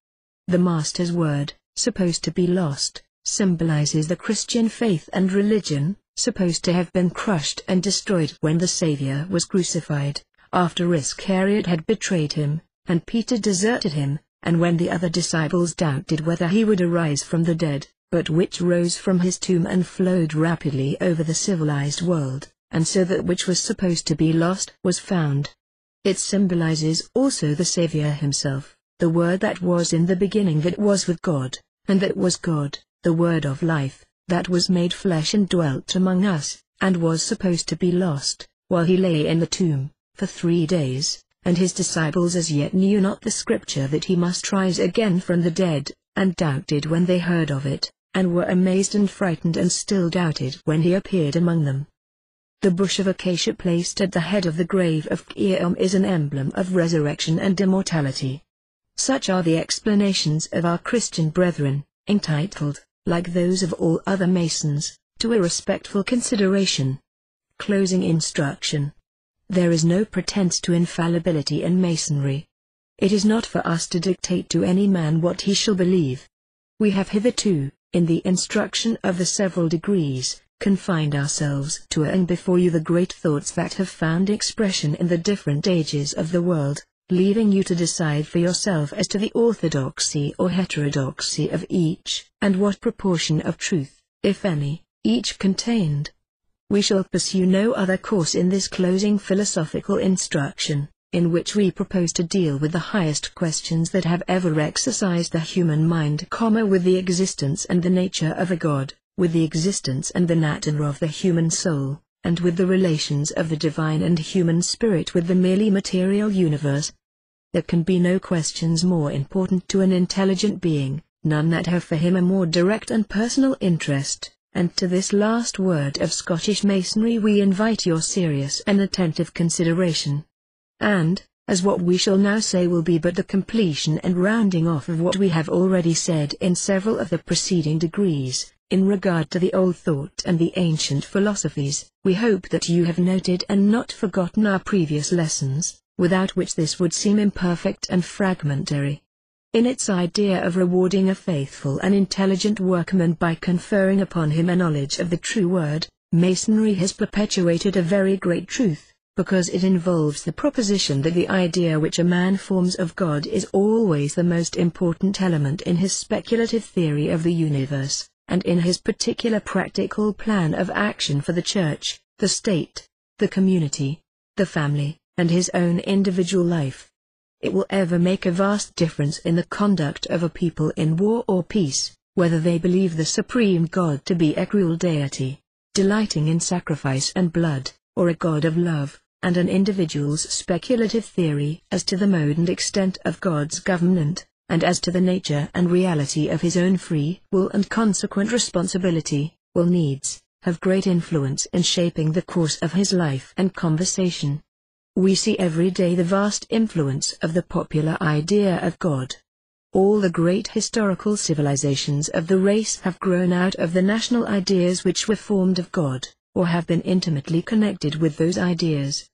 The Master's word, supposed to be lost, symbolizes the Christian faith and religion, supposed to have been crushed and destroyed when the Savior was crucified, after Iscariot had betrayed him, and Peter deserted him, and when the other disciples doubted whether he would arise from the dead, but which rose from his tomb and flowed rapidly over the civilized world, and so that which was supposed to be lost was found. It symbolizes also the Savior himself, the Word that was in the beginning that was with God, and that was God, the Word of life, that was made flesh and dwelt among us, and was supposed to be lost, while he lay in the tomb, for three days and his disciples as yet knew not the scripture that he must rise again from the dead, and doubted when they heard of it, and were amazed and frightened and still doubted when he appeared among them. The bush of acacia placed at the head of the grave of Qiam is an emblem of resurrection and immortality. Such are the explanations of our Christian brethren, entitled, like those of all other Masons, to a respectful consideration. Closing instruction. There is no pretence to infallibility in Masonry. It is not for us to dictate to any man what he shall believe. We have hitherto, in the instruction of the several degrees, confined ourselves to laying before you the great thoughts that have found expression in the different ages of the world, leaving you to decide for yourself as to the orthodoxy or heterodoxy of each, and what proportion of truth, if any, each contained. We shall pursue no other course in this closing philosophical instruction, in which we propose to deal with the highest questions that have ever exercised the human mind, comma, with the existence and the nature of a God, with the existence and the nature of the human soul, and with the relations of the divine and human spirit with the merely material universe. There can be no questions more important to an intelligent being, none that have for him a more direct and personal interest and to this last word of Scottish Masonry we invite your serious and attentive consideration. And, as what we shall now say will be but the completion and rounding off of what we have already said in several of the preceding degrees, in regard to the old thought and the ancient philosophies, we hope that you have noted and not forgotten our previous lessons, without which this would seem imperfect and fragmentary. In its idea of rewarding a faithful and intelligent workman by conferring upon him a knowledge of the true word, Masonry has perpetuated a very great truth, because it involves the proposition that the idea which a man forms of God is always the most important element in his speculative theory of the universe, and in his particular practical plan of action for the Church, the State, the community, the family, and his own individual life. It will ever make a vast difference in the conduct of a people in war or peace, whether they believe the supreme God to be a cruel deity, delighting in sacrifice and blood, or a God of love, and an individual's speculative theory as to the mode and extent of God's government, and as to the nature and reality of his own free will and consequent responsibility, will needs have great influence in shaping the course of his life and conversation. We see every day the vast influence of the popular idea of God. All the great historical civilizations of the race have grown out of the national ideas which were formed of God, or have been intimately connected with those ideas.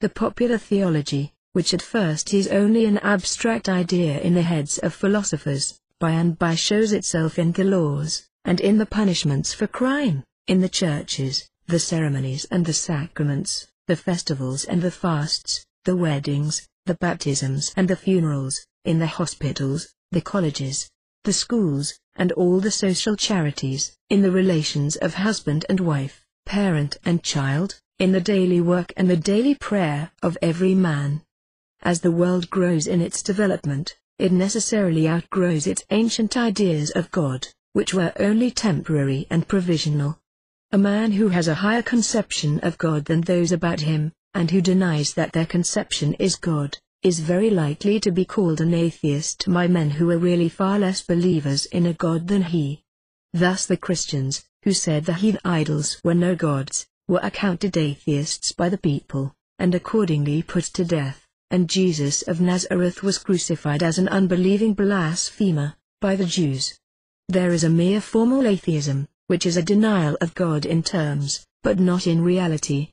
The popular theology, which at first is only an abstract idea in the heads of philosophers, by and by shows itself in the laws, and in the punishments for crime, in the churches, the ceremonies and the sacraments, the festivals and the fasts, the weddings, the baptisms and the funerals, in the hospitals, the colleges, the schools, and all the social charities, in the relations of husband and wife, parent and child, in the daily work and the daily prayer of every man. As the world grows in its development, it necessarily outgrows its ancient ideas of God, which were only temporary and provisional. A man who has a higher conception of God than those about him, and who denies that their conception is God, is very likely to be called an atheist by men who are really far less believers in a God than he. Thus the Christians, who said the heathen idols were no gods, were accounted atheists by the people, and accordingly put to death, and Jesus of Nazareth was crucified as an unbelieving blasphemer, by the Jews. There is a mere formal atheism, which is a denial of God in terms, but not in reality.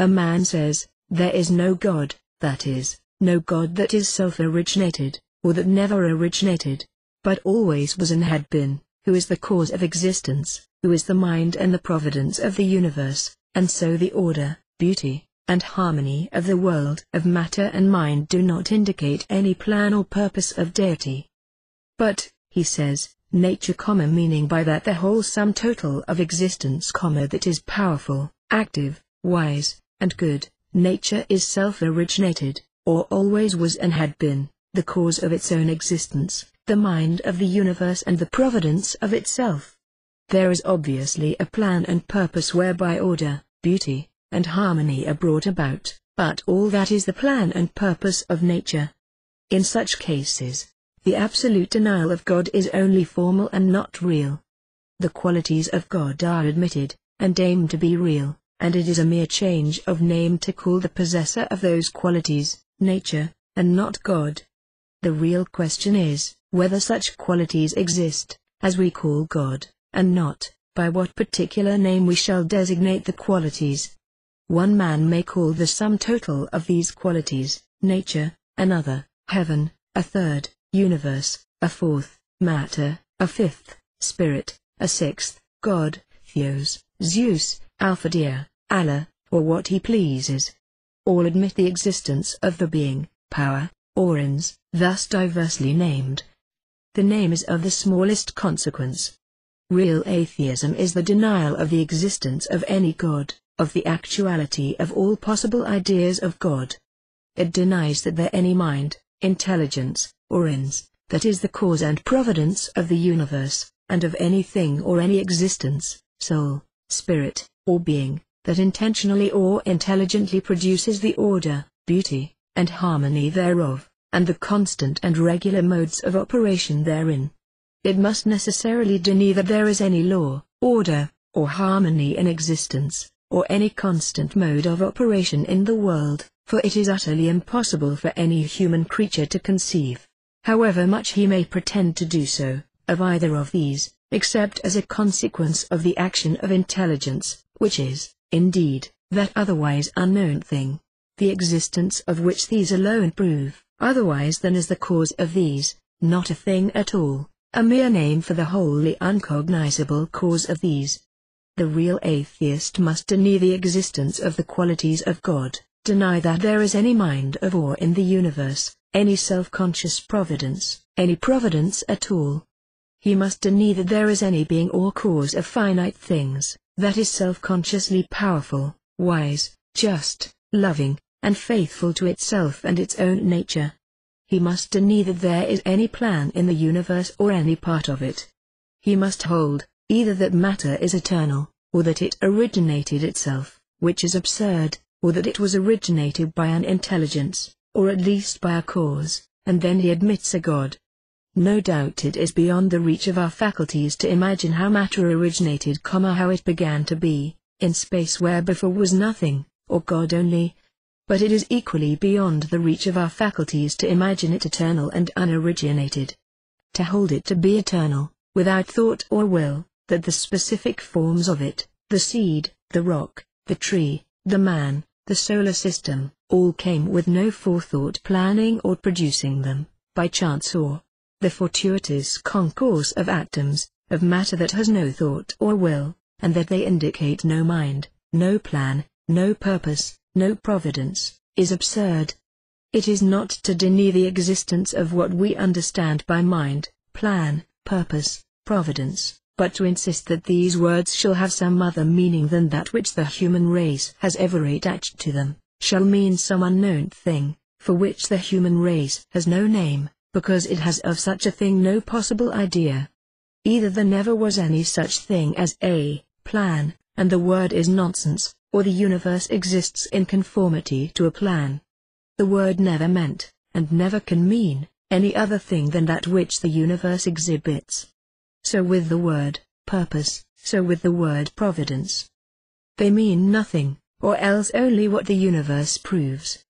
A man says, there is no God, that is, no God that is self-originated, or that never originated, but always was and had been, who is the cause of existence, who is the mind and the providence of the universe, and so the order, beauty, and harmony of the world of matter and mind do not indicate any plan or purpose of deity. But, he says, nature comma meaning by that the whole sum total of existence comma that is powerful, active, wise, and good, nature is self-originated, or always was and had been, the cause of its own existence, the mind of the universe and the providence of itself. There is obviously a plan and purpose whereby order, beauty, and harmony are brought about, but all that is the plan and purpose of nature. In such cases, the absolute denial of God is only formal and not real. The qualities of God are admitted, and aimed to be real, and it is a mere change of name to call the possessor of those qualities, nature, and not God. The real question is, whether such qualities exist, as we call God, and not, by what particular name we shall designate the qualities. One man may call the sum total of these qualities, nature, another, heaven, a third, universe, a fourth, matter, a fifth, spirit, a sixth, God, Theos, Zeus, Alfadir, Allah, or what he pleases. All admit the existence of the being, power, Orans, thus diversely named. The name is of the smallest consequence. Real atheism is the denial of the existence of any God, of the actuality of all possible ideas of God. It denies that there any mind, intelligence, or ends, that is the cause and providence of the universe, and of anything or any existence, soul, spirit, or being, that intentionally or intelligently produces the order, beauty, and harmony thereof, and the constant and regular modes of operation therein. It must necessarily deny that there is any law, order, or harmony in existence, or any constant mode of operation in the world, for it is utterly impossible for any human creature to conceive however much he may pretend to do so, of either of these, except as a consequence of the action of intelligence, which is, indeed, that otherwise unknown thing, the existence of which these alone prove, otherwise than as the cause of these, not a thing at all, a mere name for the wholly uncognizable cause of these. The real atheist must deny the existence of the qualities of God, deny that there is any mind of awe in the universe, any self-conscious providence, any providence at all. He must deny that there is any being or cause of finite things, that is self-consciously powerful, wise, just, loving, and faithful to itself and its own nature. He must deny that there is any plan in the universe or any part of it. He must hold, either that matter is eternal, or that it originated itself, which is absurd, or that it was originated by an intelligence, or at least by a cause, and then he admits a God. No doubt it is beyond the reach of our faculties to imagine how matter originated, how it began to be, in space where before was nothing, or God only, but it is equally beyond the reach of our faculties to imagine it eternal and unoriginated. To hold it to be eternal, without thought or will, that the specific forms of it, the seed, the rock, the tree, the man, the solar system, all came with no forethought planning or producing them, by chance or the fortuitous concourse of atoms, of matter that has no thought or will, and that they indicate no mind, no plan, no purpose, no providence, is absurd. It is not to deny the existence of what we understand by mind, plan, purpose, providence, but to insist that these words shall have some other meaning than that which the human race has ever attached to them, shall mean some unknown thing, for which the human race has no name, because it has of such a thing no possible idea. Either there never was any such thing as a plan, and the word is nonsense, or the universe exists in conformity to a plan. The word never meant, and never can mean, any other thing than that which the universe exhibits. So with the word, purpose, so with the word providence. They mean nothing, or else only what the universe proves.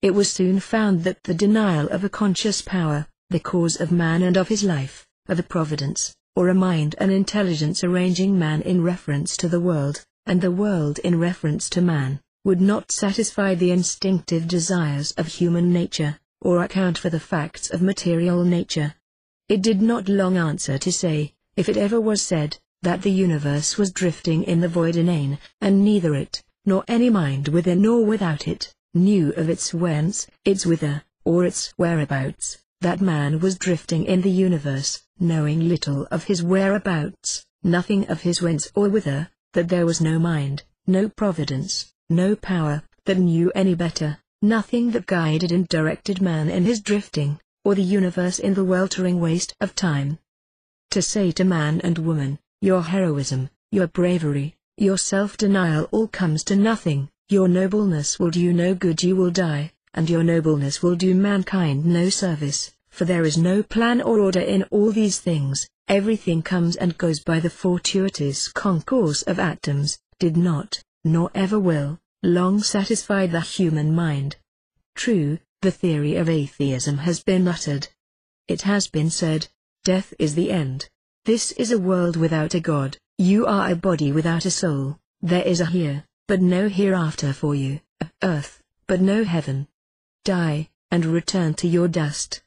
It was soon found that the denial of a conscious power, the cause of man and of his life, of a providence, or a mind and intelligence arranging man in reference to the world, and the world in reference to man, would not satisfy the instinctive desires of human nature, or account for the facts of material nature. It did not long answer to say, if it ever was said, that the universe was drifting in the void inane, and neither it, nor any mind within nor without it, knew of its whence, its whither, or its whereabouts, that man was drifting in the universe, knowing little of his whereabouts, nothing of his whence or whither, that there was no mind, no providence, no power, that knew any better, nothing that guided and directed man in his drifting, or the universe in the weltering waste of time. To say to man and woman, your heroism, your bravery, your self-denial all comes to nothing, your nobleness will do no good you will die, and your nobleness will do mankind no service, for there is no plan or order in all these things, everything comes and goes by the fortuitous concourse of atoms, did not, nor ever will, long satisfy the human mind. True, the theory of atheism has been uttered. It has been said, death is the end. This is a world without a God, you are a body without a soul, there is a here, but no hereafter for you, earth, but no heaven. Die, and return to your dust.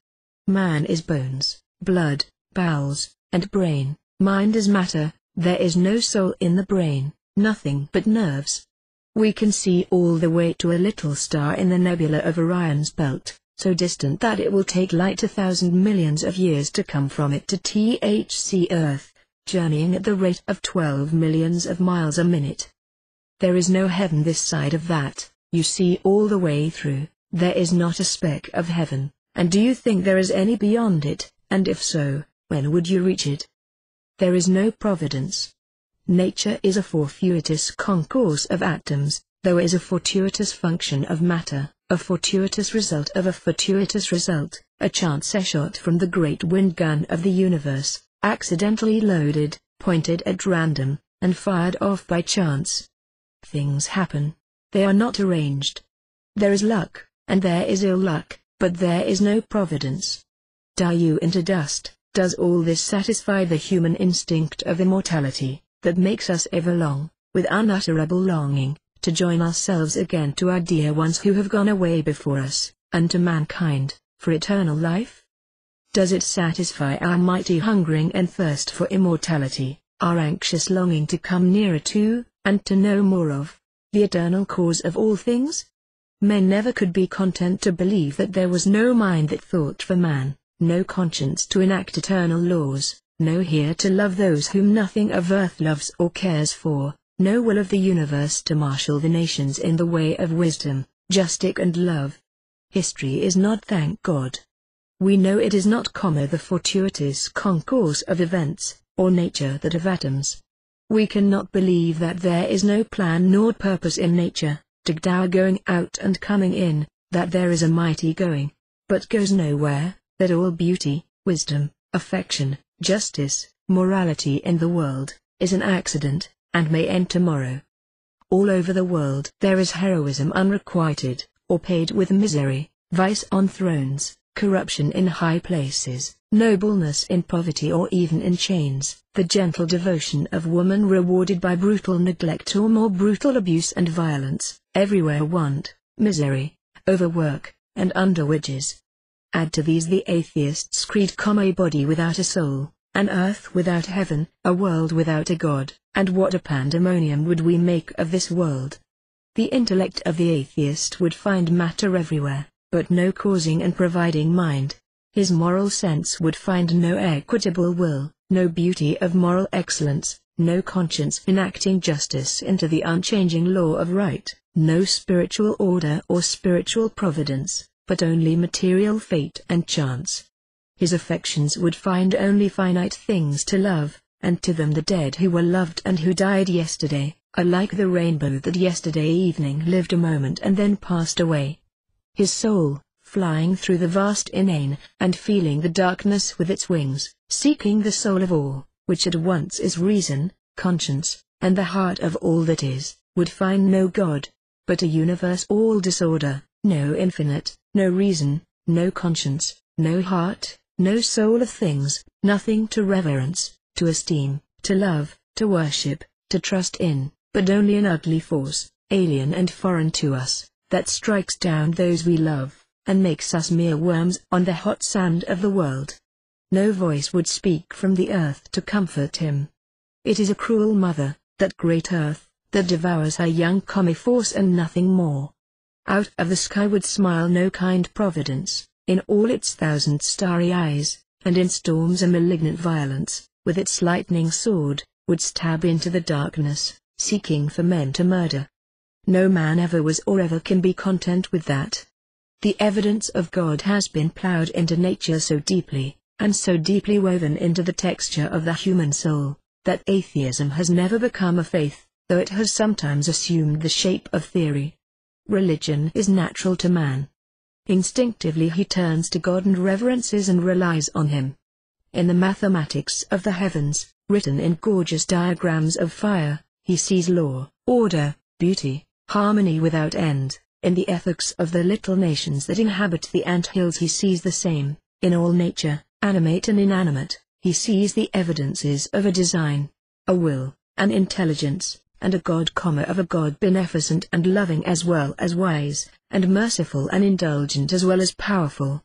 Man is bones, blood, bowels, and brain, mind is matter, there is no soul in the brain, nothing but nerves. We can see all the way to a little star in the nebula of Orion's belt, so distant that it will take light a thousand millions of years to come from it to THC Earth, journeying at the rate of 12 millions of miles a minute. There is no heaven this side of that, you see all the way through, there is not a speck of heaven, and do you think there is any beyond it, and if so, when would you reach it? There is no providence. Nature is a fortuitous concourse of atoms, though is a fortuitous function of matter, a fortuitous result of a fortuitous result, a chance shot from the great wind gun of the universe, accidentally loaded, pointed at random, and fired off by chance. Things happen. They are not arranged. There is luck, and there is ill luck, but there is no providence. Die you into dust, does all this satisfy the human instinct of immortality, that makes us ever long, with unutterable longing, to join ourselves again to our dear ones who have gone away before us, and to mankind, for eternal life? Does it satisfy our mighty hungering and thirst for immortality, our anxious longing to come nearer to, and to know more of, the eternal cause of all things? Men never could be content to believe that there was no mind that thought for man, no conscience to enact eternal laws, no here to love those whom nothing of earth loves or cares for, no will of the universe to marshal the nations in the way of wisdom, justice and love. History is not thank God. We know it is not comma the fortuitous concourse of events, or nature that of atoms. We cannot believe that there is no plan nor purpose in nature, Dagdow going out and coming in, that there is a mighty going, but goes nowhere, that all beauty, wisdom, affection, justice, morality in the world, is an accident, and may end tomorrow. All over the world there is heroism unrequited, or paid with misery, vice on thrones, corruption in high places, nobleness in poverty or even in chains, the gentle devotion of woman rewarded by brutal neglect or more brutal abuse and violence, everywhere want, misery, overwork, and underwages. Add to these the atheist's creed, a body without a soul, an earth without heaven, a world without a God, and what a pandemonium would we make of this world? The intellect of the atheist would find matter everywhere, but no causing and providing mind. His moral sense would find no equitable will, no beauty of moral excellence, no conscience enacting justice into the unchanging law of right, no spiritual order or spiritual providence, but only material fate and chance his affections would find only finite things to love, and to them the dead who were loved and who died yesterday, are like the rainbow that yesterday evening lived a moment and then passed away. His soul, flying through the vast inane, and feeling the darkness with its wings, seeking the soul of all, which at once is reason, conscience, and the heart of all that is, would find no God, but a universe all disorder, no infinite, no reason, no conscience, no heart, no soul of things, nothing to reverence, to esteem, to love, to worship, to trust in, but only an ugly force, alien and foreign to us, that strikes down those we love, and makes us mere worms on the hot sand of the world. No voice would speak from the earth to comfort him. It is a cruel mother, that great earth, that devours her young commie force and nothing more. Out of the sky would smile no kind providence, in all its thousand starry eyes, and in storms and malignant violence, with its lightning sword, would stab into the darkness, seeking for men to murder. No man ever was or ever can be content with that. The evidence of God has been ploughed into nature so deeply, and so deeply woven into the texture of the human soul, that atheism has never become a faith, though it has sometimes assumed the shape of theory. Religion is natural to man, Instinctively he turns to God and reverences and relies on him. In the mathematics of the heavens, written in gorgeous diagrams of fire, he sees law, order, beauty, harmony without end. In the ethics of the little nations that inhabit the ant hills he sees the same. In all nature, animate and inanimate, he sees the evidences of a design, a will, an intelligence, and a God, comma of a God beneficent and loving as well as wise, and merciful and indulgent as well as powerful.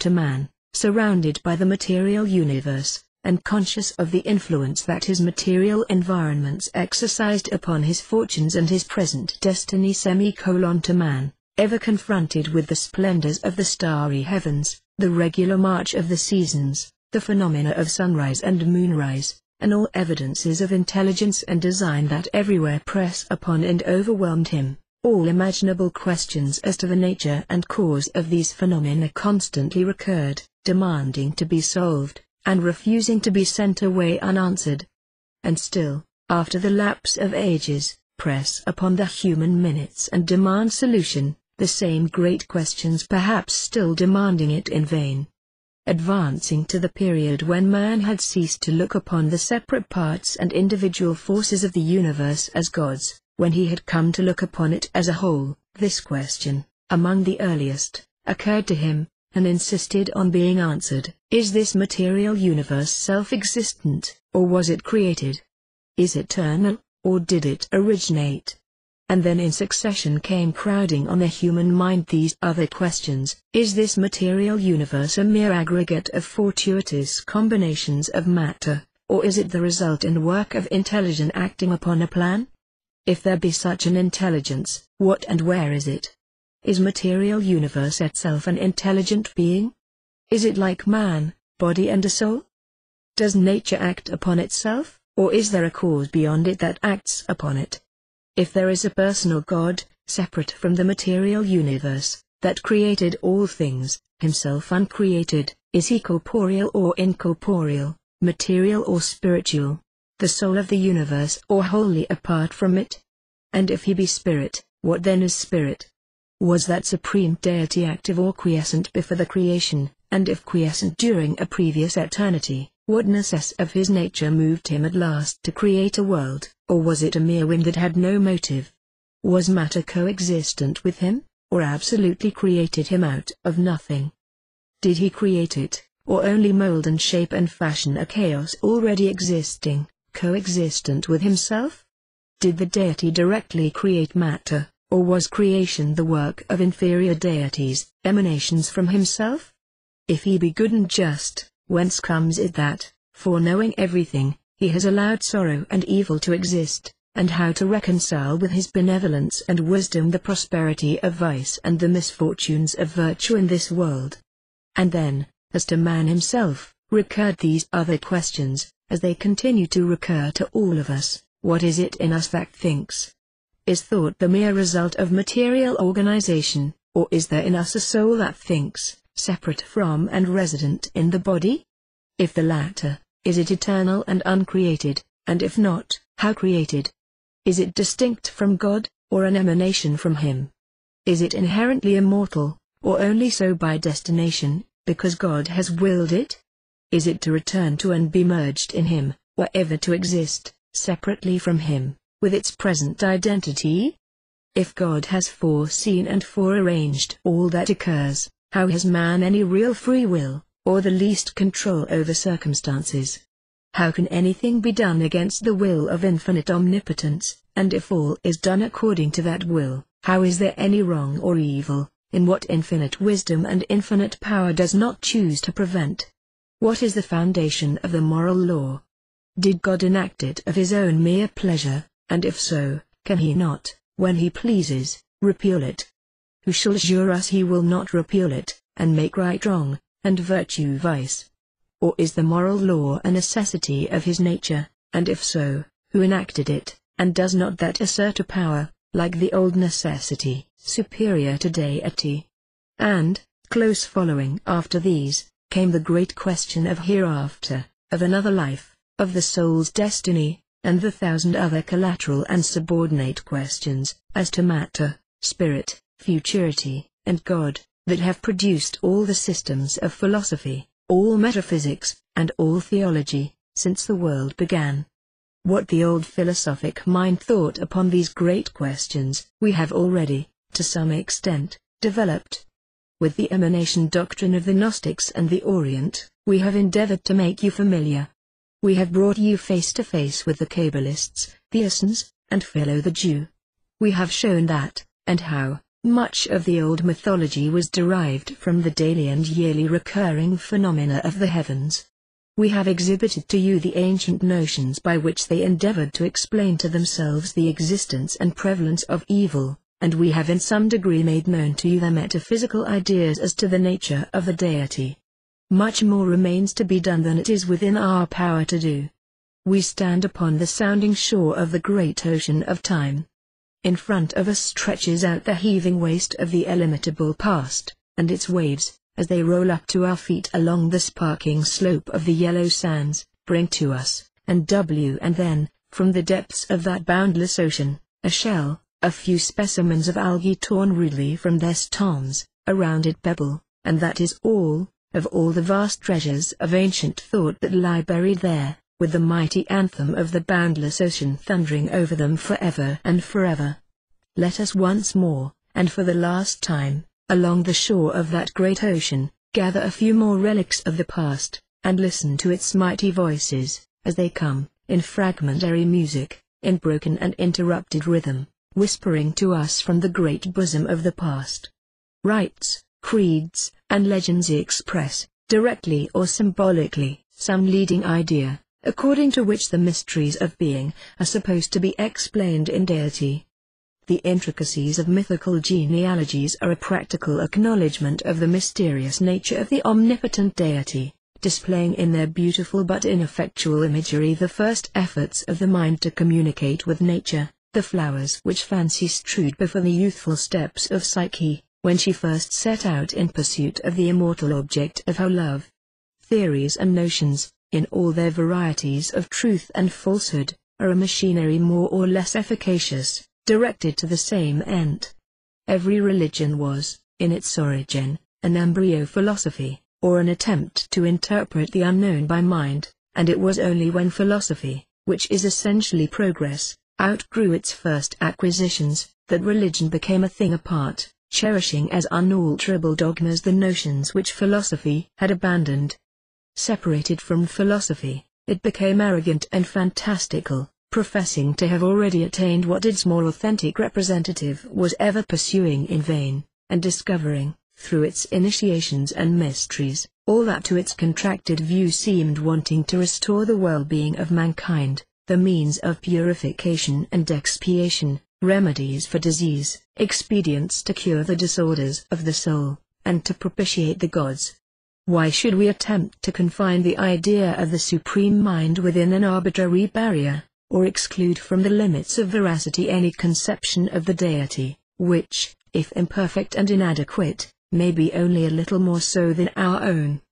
To man, surrounded by the material universe, and conscious of the influence that his material environments exercised upon his fortunes and his present destiny semicolon to man, ever confronted with the splendors of the starry heavens, the regular march of the seasons, the phenomena of sunrise and moonrise, and all evidences of intelligence and design that everywhere press upon and overwhelmed him. All imaginable questions as to the nature and cause of these phenomena constantly recurred, demanding to be solved, and refusing to be sent away unanswered. And still, after the lapse of ages, press upon the human minutes and demand solution, the same great questions perhaps still demanding it in vain advancing to the period when man had ceased to look upon the separate parts and individual forces of the universe as gods, when he had come to look upon it as a whole, this question, among the earliest, occurred to him, and insisted on being answered. Is this material universe self-existent, or was it created? Is it eternal, or did it originate? and then in succession came crowding on the human mind these other questions. Is this material universe a mere aggregate of fortuitous combinations of matter, or is it the result and work of intelligent acting upon a plan? If there be such an intelligence, what and where is it? Is material universe itself an intelligent being? Is it like man, body and a soul? Does nature act upon itself? or is there a cause beyond it that acts upon it? If there is a personal God, separate from the material universe, that created all things, himself uncreated, is he corporeal or incorporeal, material or spiritual, the soul of the universe or wholly apart from it? And if he be spirit, what then is spirit? Was that supreme deity active or quiescent before the creation, and if quiescent during a previous eternity, what necess of his nature moved him at last to create a world, or was it a mere whim that had no motive? Was matter coexistent with him, or absolutely created him out of nothing? Did he create it, or only mold and shape and fashion a chaos already existing, coexistent with himself? Did the deity directly create matter, or was creation the work of inferior deities, emanations from himself? If he be good and just, whence comes it that, foreknowing everything, he has allowed sorrow and evil to exist, and how to reconcile with his benevolence and wisdom the prosperity of vice and the misfortunes of virtue in this world? And then, as to man himself, recurred these other questions, as they continue to recur to all of us, what is it in us that thinks, is thought the mere result of material organization, or is there in us a soul that thinks, separate from and resident in the body? If the latter, is it eternal and uncreated, and if not, how created? Is it distinct from God, or an emanation from Him? Is it inherently immortal, or only so by destination, because God has willed it? Is it to return to and be merged in Him, or ever to exist, separately from Him? With its present identity? If God has foreseen and forearranged all that occurs, how has man any real free will, or the least control over circumstances? How can anything be done against the will of infinite omnipotence, and if all is done according to that will, how is there any wrong or evil, in what infinite wisdom and infinite power does not choose to prevent? What is the foundation of the moral law? Did God enact it of his own mere pleasure, and if so, can he not, when he pleases, repeal it? Who shall assure us he will not repeal it, and make right wrong, and virtue vice? Or is the moral law a necessity of his nature, and if so, who enacted it, and does not that assert a power, like the old necessity, superior to deity? And, close following after these, came the great question of hereafter, of another life, of the soul's destiny, and the thousand other collateral and subordinate questions, as to matter, spirit, futurity, and God, that have produced all the systems of philosophy, all metaphysics, and all theology, since the world began. What the old philosophic mind thought upon these great questions, we have already, to some extent, developed. With the emanation doctrine of the Gnostics and the Orient, we have endeavored to make you familiar, we have brought you face to face with the Kabbalists, the Essenes, and Philo the Jew. We have shown that, and how, much of the old mythology was derived from the daily and yearly recurring phenomena of the heavens. We have exhibited to you the ancient notions by which they endeavored to explain to themselves the existence and prevalence of evil, and we have in some degree made known to you their metaphysical ideas as to the nature of the deity. Much more remains to be done than it is within our power to do. We stand upon the sounding shore of the great ocean of time. In front of us stretches out the heaving waste of the illimitable past, and its waves, as they roll up to our feet along the sparkling slope of the yellow sands, bring to us, and W and then, from the depths of that boundless ocean, a shell, a few specimens of algae torn rudely from their stems, a rounded pebble, and that is all, of all the vast treasures of ancient thought that lie buried there, with the mighty anthem of the boundless ocean thundering over them forever and forever. Let us once more, and for the last time, along the shore of that great ocean, gather a few more relics of the past, and listen to its mighty voices, as they come, in fragmentary music, in broken and interrupted rhythm, whispering to us from the great bosom of the past. Rites, creeds, and legends express, directly or symbolically, some leading idea, according to which the mysteries of being are supposed to be explained in deity. The intricacies of mythical genealogies are a practical acknowledgement of the mysterious nature of the omnipotent deity, displaying in their beautiful but ineffectual imagery the first efforts of the mind to communicate with nature, the flowers which fancy strewed before the youthful steps of Psyche, when she first set out in pursuit of the immortal object of her love. Theories and notions, in all their varieties of truth and falsehood, are a machinery more or less efficacious, directed to the same end. Every religion was, in its origin, an embryo philosophy, or an attempt to interpret the unknown by mind, and it was only when philosophy, which is essentially progress, outgrew its first acquisitions, that religion became a thing apart, cherishing as unalterable dogmas the notions which philosophy had abandoned. Separated from philosophy, it became arrogant and fantastical, professing to have already attained what its more authentic representative was ever pursuing in vain, and discovering, through its initiations and mysteries, all that to its contracted view seemed wanting to restore the well-being of mankind, the means of purification and expiation, remedies for disease, expedients to cure the disorders of the soul, and to propitiate the gods. Why should we attempt to confine the idea of the Supreme Mind within an arbitrary barrier, or exclude from the limits of veracity any conception of the deity, which, if imperfect and inadequate, may be only a little more so than our own?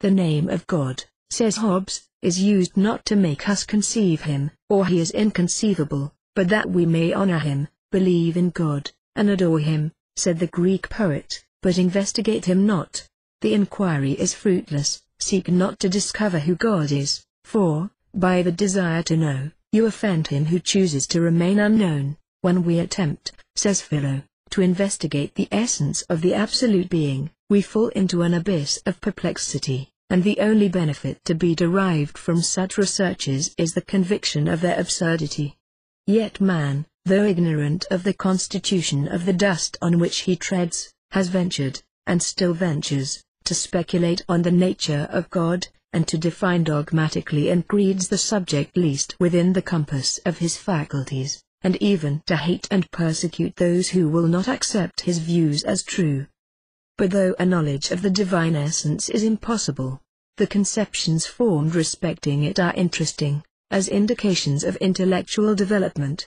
The name of God, says Hobbes, is used not to make us conceive him, or he is inconceivable, but that we may honor him, believe in God, and adore him, said the Greek poet, but investigate him not the inquiry is fruitless, seek not to discover who God is, for, by the desire to know, you offend him who chooses to remain unknown. When we attempt, says Philo, to investigate the essence of the absolute being, we fall into an abyss of perplexity, and the only benefit to be derived from such researches is the conviction of their absurdity. Yet man, though ignorant of the constitution of the dust on which he treads, has ventured, and still ventures, to speculate on the nature of God, and to define dogmatically and creeds the subject least within the compass of his faculties, and even to hate and persecute those who will not accept his views as true. But though a knowledge of the divine essence is impossible, the conceptions formed respecting it are interesting, as indications of intellectual development.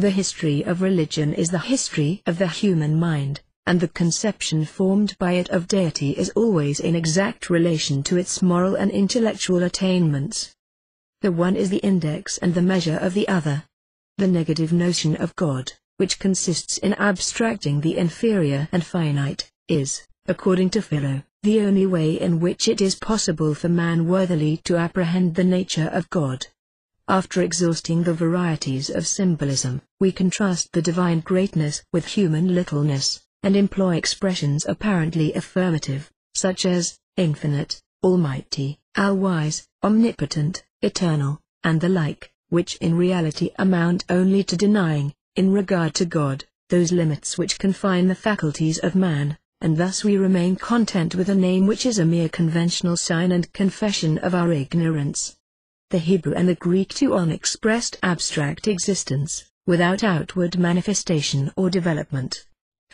The history of religion is the history of the human mind and the conception formed by it of deity is always in exact relation to its moral and intellectual attainments. The one is the index and the measure of the other. The negative notion of God, which consists in abstracting the inferior and finite, is, according to Philo, the only way in which it is possible for man worthily to apprehend the nature of God. After exhausting the varieties of symbolism, we contrast the divine greatness with human littleness and employ expressions apparently affirmative, such as infinite, almighty, all-wise, omnipotent, eternal, and the like, which in reality amount only to denying, in regard to God, those limits which confine the faculties of man, and thus we remain content with a name which is a mere conventional sign and confession of our ignorance. The Hebrew and the Greek too on expressed abstract existence, without outward manifestation or development.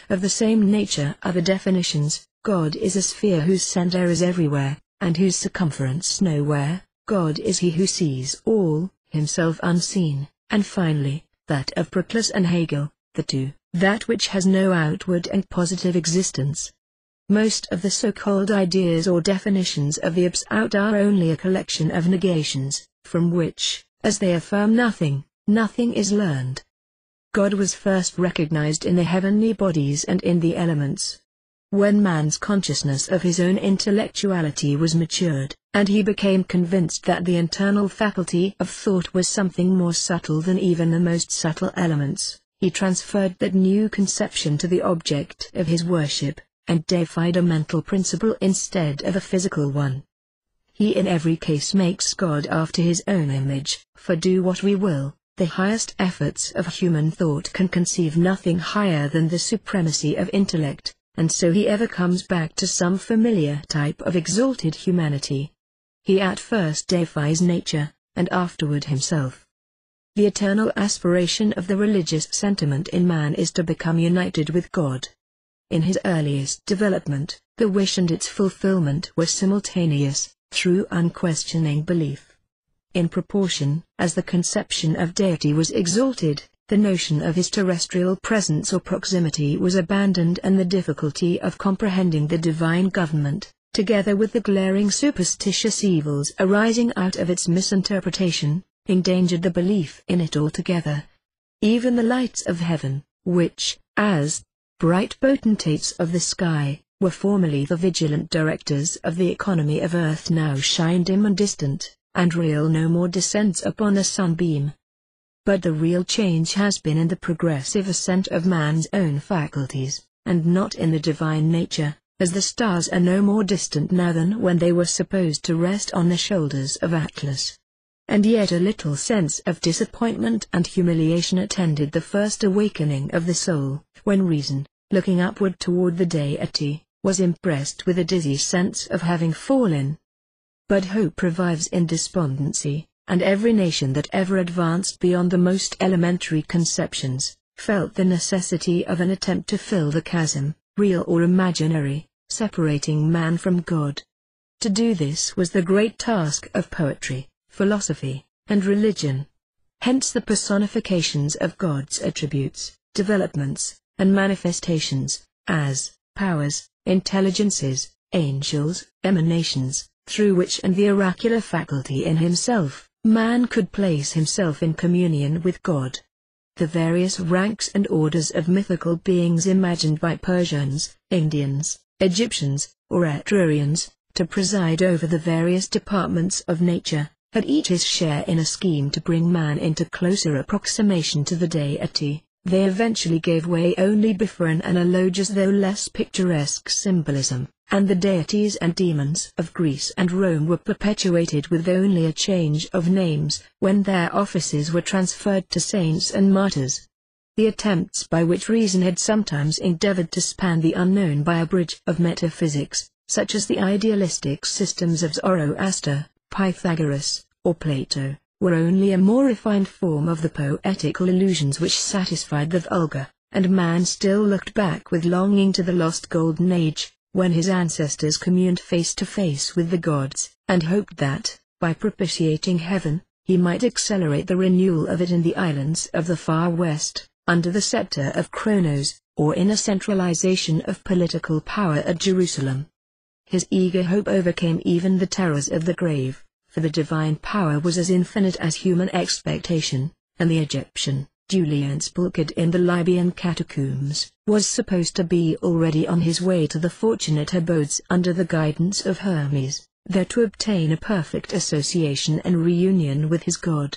Of the same nature are the definitions, God is a sphere whose center is everywhere, and whose circumference nowhere, God is he who sees all, himself unseen, and finally, that of Proclus and Hegel, the two, that which has no outward and positive existence. Most of the so-called ideas or definitions of the absolute are only a collection of negations, from which, as they affirm nothing, nothing is learned. God was first recognized in the heavenly bodies and in the elements. When man's consciousness of his own intellectuality was matured, and he became convinced that the internal faculty of thought was something more subtle than even the most subtle elements, he transferred that new conception to the object of his worship, and deified a mental principle instead of a physical one. He in every case makes God after his own image, for do what we will, the highest efforts of human thought can conceive nothing higher than the supremacy of intellect, and so he ever comes back to some familiar type of exalted humanity. He at first deifies nature, and afterward himself. The eternal aspiration of the religious sentiment in man is to become united with God. In his earliest development, the wish and its fulfillment were simultaneous, through unquestioning belief. In proportion as the conception of deity was exalted, the notion of his terrestrial presence or proximity was abandoned and the difficulty of comprehending the divine government, together with the glaring superstitious evils arising out of its misinterpretation, endangered the belief in it altogether. Even the lights of heaven, which, as bright potentates of the sky, were formerly the vigilant directors of the economy of earth now shine dim and distant, and real no more descents upon a sunbeam, but the real change has been in the progressive ascent of man's own faculties, and not in the divine nature, as the stars are no more distant now than when they were supposed to rest on the shoulders of Atlas. And yet a little sense of disappointment and humiliation attended the first awakening of the soul, when reason, looking upward toward the deity, was impressed with a dizzy sense of having fallen. But hope revives in despondency, and every nation that ever advanced beyond the most elementary conceptions, felt the necessity of an attempt to fill the chasm, real or imaginary, separating man from God. To do this was the great task of poetry, philosophy, and religion. Hence the personifications of God's attributes, developments, and manifestations, as powers, intelligences, angels, emanations, through which and the oracular faculty in himself, man could place himself in communion with God. The various ranks and orders of mythical beings imagined by Persians, Indians, Egyptians, or Etrurians, to preside over the various departments of nature, had each his share in a scheme to bring man into closer approximation to the deity. They eventually gave way only before an analogous though less picturesque symbolism and the deities and demons of Greece and Rome were perpetuated with only a change of names, when their offices were transferred to saints and martyrs. The attempts by which reason had sometimes endeavored to span the unknown by a bridge of metaphysics, such as the idealistic systems of Zoroaster, Pythagoras, or Plato, were only a more refined form of the poetical illusions which satisfied the vulgar, and man still looked back with longing to the lost golden age, when his ancestors communed face to face with the gods, and hoped that, by propitiating heaven, he might accelerate the renewal of it in the islands of the far west, under the scepter of Kronos, or in a centralization of political power at Jerusalem. His eager hope overcame even the terrors of the grave, for the divine power was as infinite as human expectation, and the Egyptian, Julian Spulkid in the Libyan catacombs, was supposed to be already on his way to the fortunate abodes under the guidance of Hermes, there to obtain a perfect association and reunion with his God.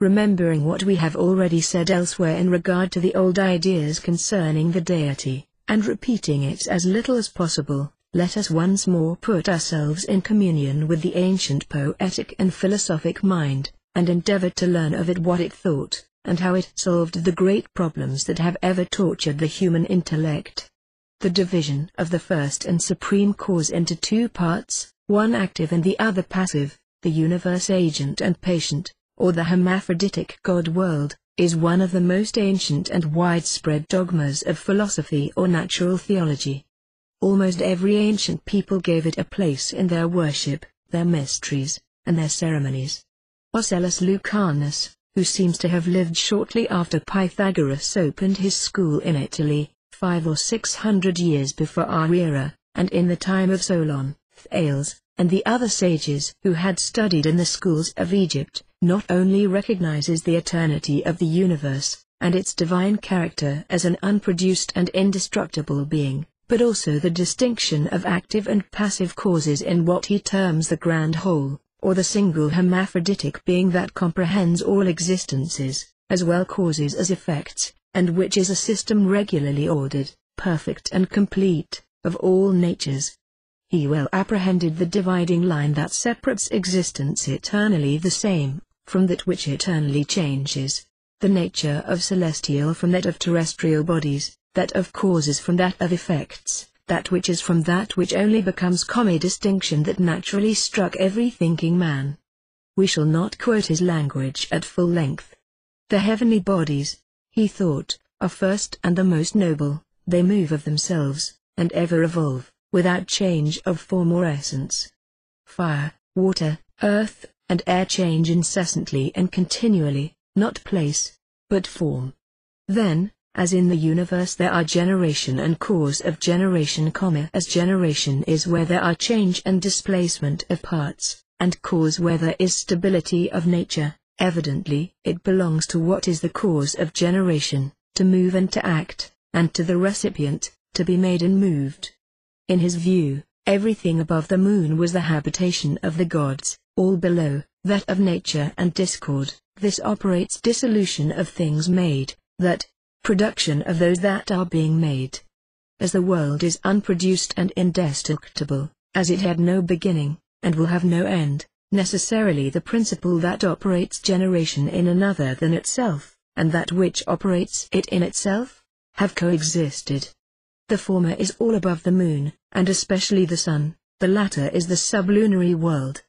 Remembering what we have already said elsewhere in regard to the old ideas concerning the deity, and repeating it as little as possible, let us once more put ourselves in communion with the ancient poetic and philosophic mind, and endeavor to learn of it what it thought and how it solved the great problems that have ever tortured the human intellect. The division of the first and supreme cause into two parts, one active and the other passive, the universe agent and patient, or the hermaphroditic God-world, is one of the most ancient and widespread dogmas of philosophy or natural theology. Almost every ancient people gave it a place in their worship, their mysteries, and their ceremonies. Ocellus Lucanus, who seems to have lived shortly after Pythagoras opened his school in Italy, five or six hundred years before our era, and in the time of Solon, Thales, and the other sages who had studied in the schools of Egypt, not only recognizes the eternity of the universe, and its divine character as an unproduced and indestructible being, but also the distinction of active and passive causes in what he terms the grand whole, or the single hermaphroditic being that comprehends all existences, as well causes as effects, and which is a system regularly ordered, perfect and complete, of all natures. He well apprehended the dividing line that separates existence eternally the same, from that which eternally changes, the nature of celestial from that of terrestrial bodies, that of causes from that of effects, that which is from that which only becomes com a distinction that naturally struck every thinking man. We shall not quote his language at full length. The heavenly bodies, he thought, are first and the most noble, they move of themselves, and ever evolve, without change of form or essence. Fire, water, earth, and air change incessantly and continually, not place, but form. Then, as in the universe there are generation and cause of generation, as generation is where there are change and displacement of parts, and cause where there is stability of nature, evidently it belongs to what is the cause of generation, to move and to act, and to the recipient, to be made and moved. In his view, everything above the moon was the habitation of the gods, all below, that of nature and discord. This operates dissolution of things made, that, production of those that are being made. As the world is unproduced and indestructible, as it had no beginning, and will have no end, necessarily the principle that operates generation in another than itself, and that which operates it in itself, have coexisted. The former is all above the moon, and especially the sun, the latter is the sublunary world.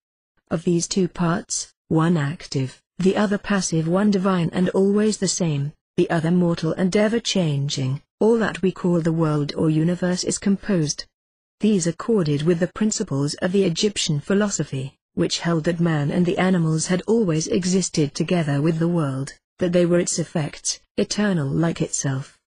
Of these two parts, one active, the other passive one divine and always the same, the other mortal and ever-changing, all that we call the world or universe is composed. These accorded with the principles of the Egyptian philosophy, which held that man and the animals had always existed together with the world, that they were its effects, eternal like itself.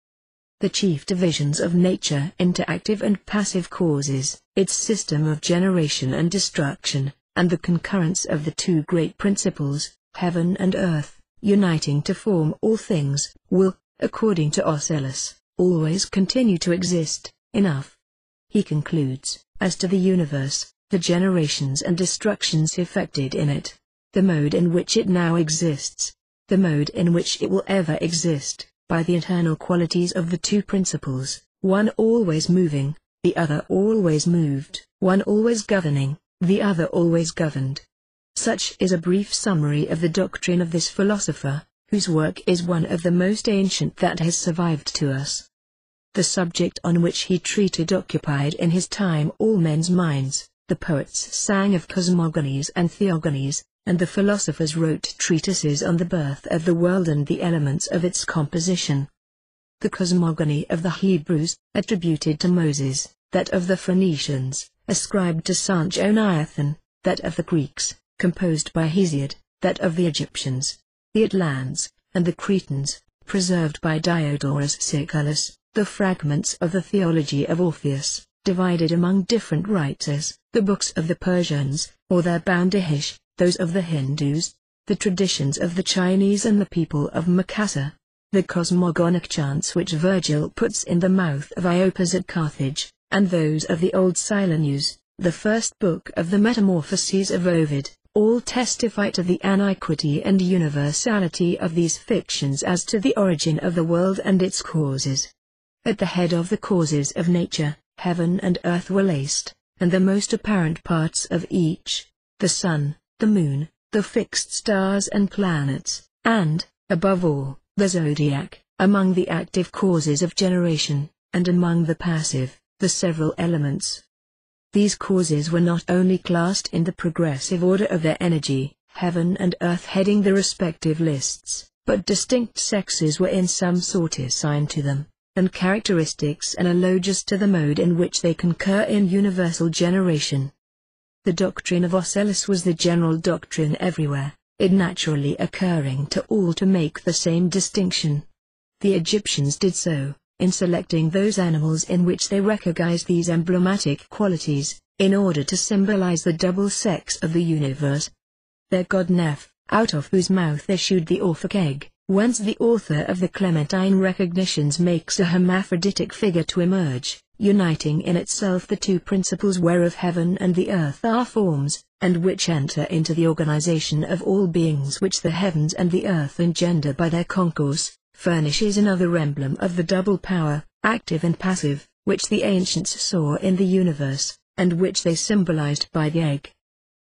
The chief divisions of nature into active and passive causes, its system of generation and destruction, and the concurrence of the two great principles, heaven and earth, uniting to form all things, will, according to Ocellus, always continue to exist, enough. He concludes, as to the universe, the generations and destructions effected in it, the mode in which it now exists, the mode in which it will ever exist, by the eternal qualities of the two principles, one always moving, the other always moved, one always governing, the other always governed. Such is a brief summary of the doctrine of this philosopher, whose work is one of the most ancient that has survived to us. The subject on which he treated occupied in his time all men's minds, the poets sang of cosmogonies and theogonies, and the philosophers wrote treatises on the birth of the world and the elements of its composition. The cosmogony of the Hebrews, attributed to Moses, that of the Phoenicians, ascribed to Sanchoniathon, that of the Greeks, composed by Hesiod, that of the Egyptians, the Atlans, and the Cretans, preserved by Diodorus Siculus, the fragments of the theology of Orpheus, divided among different writers, the books of the Persians, or their Bandahish, those of the Hindus, the traditions of the Chinese and the people of Macassar, the cosmogonic chants which Virgil puts in the mouth of Iopas at Carthage, and those of the old Silenus, the first book of the Metamorphoses of Ovid, all testify to the aniquity and universality of these fictions as to the origin of the world and its causes. At the head of the causes of nature, heaven and earth were laced, and the most apparent parts of each, the sun, the moon, the fixed stars and planets, and, above all, the zodiac, among the active causes of generation, and among the passive, the several elements, these causes were not only classed in the progressive order of their energy, heaven and earth heading the respective lists, but distinct sexes were in some sort assigned to them, and characteristics analogous to the mode in which they concur in universal generation. The doctrine of Ocellus was the general doctrine everywhere, it naturally occurring to all to make the same distinction. The Egyptians did so, in selecting those animals in which they recognized these emblematic qualities, in order to symbolize the double sex of the universe. Their god Kneph, out of whose mouth issued the Orphic egg, whence the author of the Clementine recognitions makes a hermaphroditic figure to emerge, uniting in itself the two principles whereof heaven and the earth are forms, and which enter into the organization of all beings which the heavens and the earth engender by their concourse, furnishes another emblem of the double power, active and passive, which the ancients saw in the universe, and which they symbolized by the egg.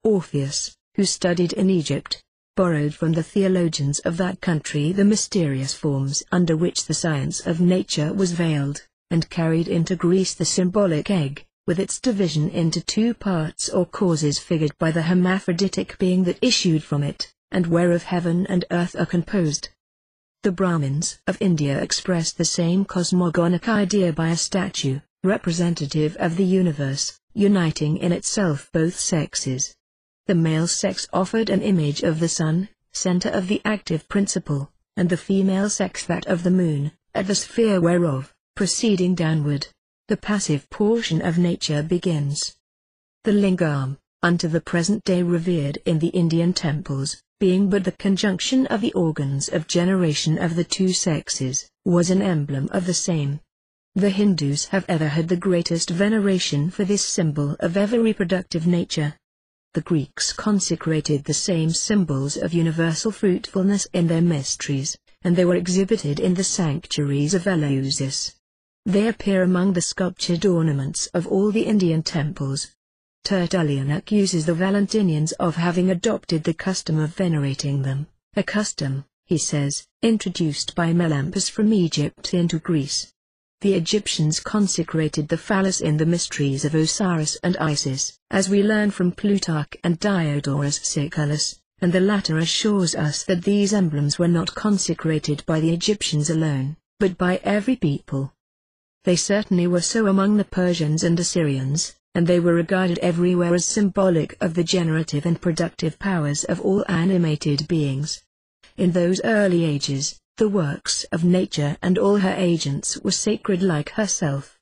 Orpheus, who studied in Egypt, borrowed from the theologians of that country the mysterious forms under which the science of nature was veiled, and carried into Greece the symbolic egg, with its division into two parts or causes figured by the hermaphroditic being that issued from it, and whereof heaven and earth are composed. The Brahmins of India expressed the same cosmogonic idea by a statue, representative of the universe, uniting in itself both sexes. The male sex offered an image of the sun, center of the active principle, and the female sex that of the moon, at the sphere whereof, proceeding downward, the passive portion of nature begins. The lingam, unto the present day revered in the Indian temples, being but the conjunction of the organs of generation of the two sexes, was an emblem of the same. The Hindus have ever had the greatest veneration for this symbol of ever reproductive nature. The Greeks consecrated the same symbols of universal fruitfulness in their mysteries, and they were exhibited in the sanctuaries of Eleusis. They appear among the sculptured ornaments of all the Indian temples, Tertullian accuses the Valentinians of having adopted the custom of venerating them, a custom, he says, introduced by Melampus from Egypt into Greece. The Egyptians consecrated the phallus in the mysteries of Osiris and Isis, as we learn from Plutarch and Diodorus Siculus, and the latter assures us that these emblems were not consecrated by the Egyptians alone, but by every people. They certainly were so among the Persians and Assyrians, and they were regarded everywhere as symbolic of the generative and productive powers of all animated beings. In those early ages, the works of nature and all her agents were sacred like herself.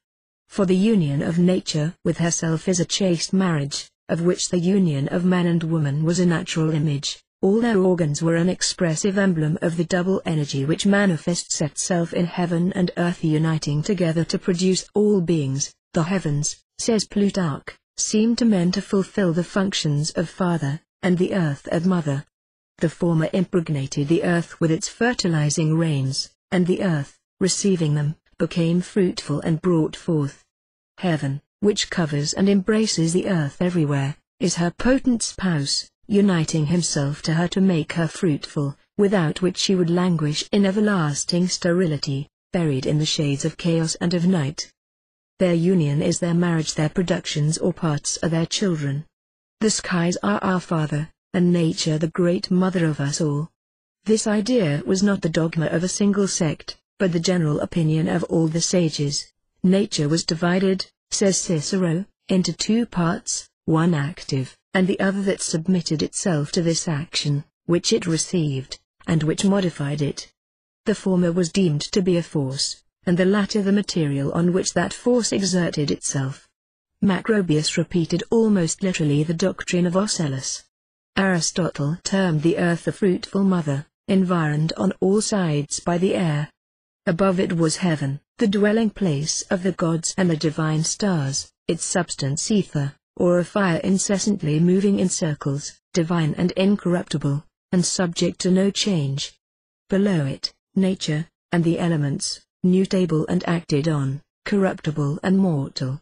For the union of nature with herself is a chaste marriage, of which the union of man and woman was a natural image. All their organs were an expressive emblem of the double energy which manifests itself in heaven and earth uniting together to produce all beings, the heavens, says Plutarch, seem to men to fulfill the functions of father, and the earth of mother. The former impregnated the earth with its fertilizing rains, and the earth, receiving them, became fruitful and brought forth. Heaven, which covers and embraces the earth everywhere, is her potent spouse, uniting himself to her to make her fruitful, without which she would languish in everlasting sterility, buried in the shades of chaos and of night. Their union is their marriage their productions or parts are their children. The skies are our father, and nature the great mother of us all. This idea was not the dogma of a single sect, but the general opinion of all the sages. Nature was divided, says Cicero, into two parts, one active, and the other that submitted itself to this action, which it received, and which modified it. The former was deemed to be a force, and the latter the material on which that force exerted itself. Macrobius repeated almost literally the doctrine of Ocellus. Aristotle termed the earth a fruitful mother, environed on all sides by the air. Above it was heaven, the dwelling place of the gods and the divine stars, its substance ether, or a fire incessantly moving in circles, divine and incorruptible, and subject to no change. Below it, nature, and the elements, mutable and acted on, corruptible and mortal.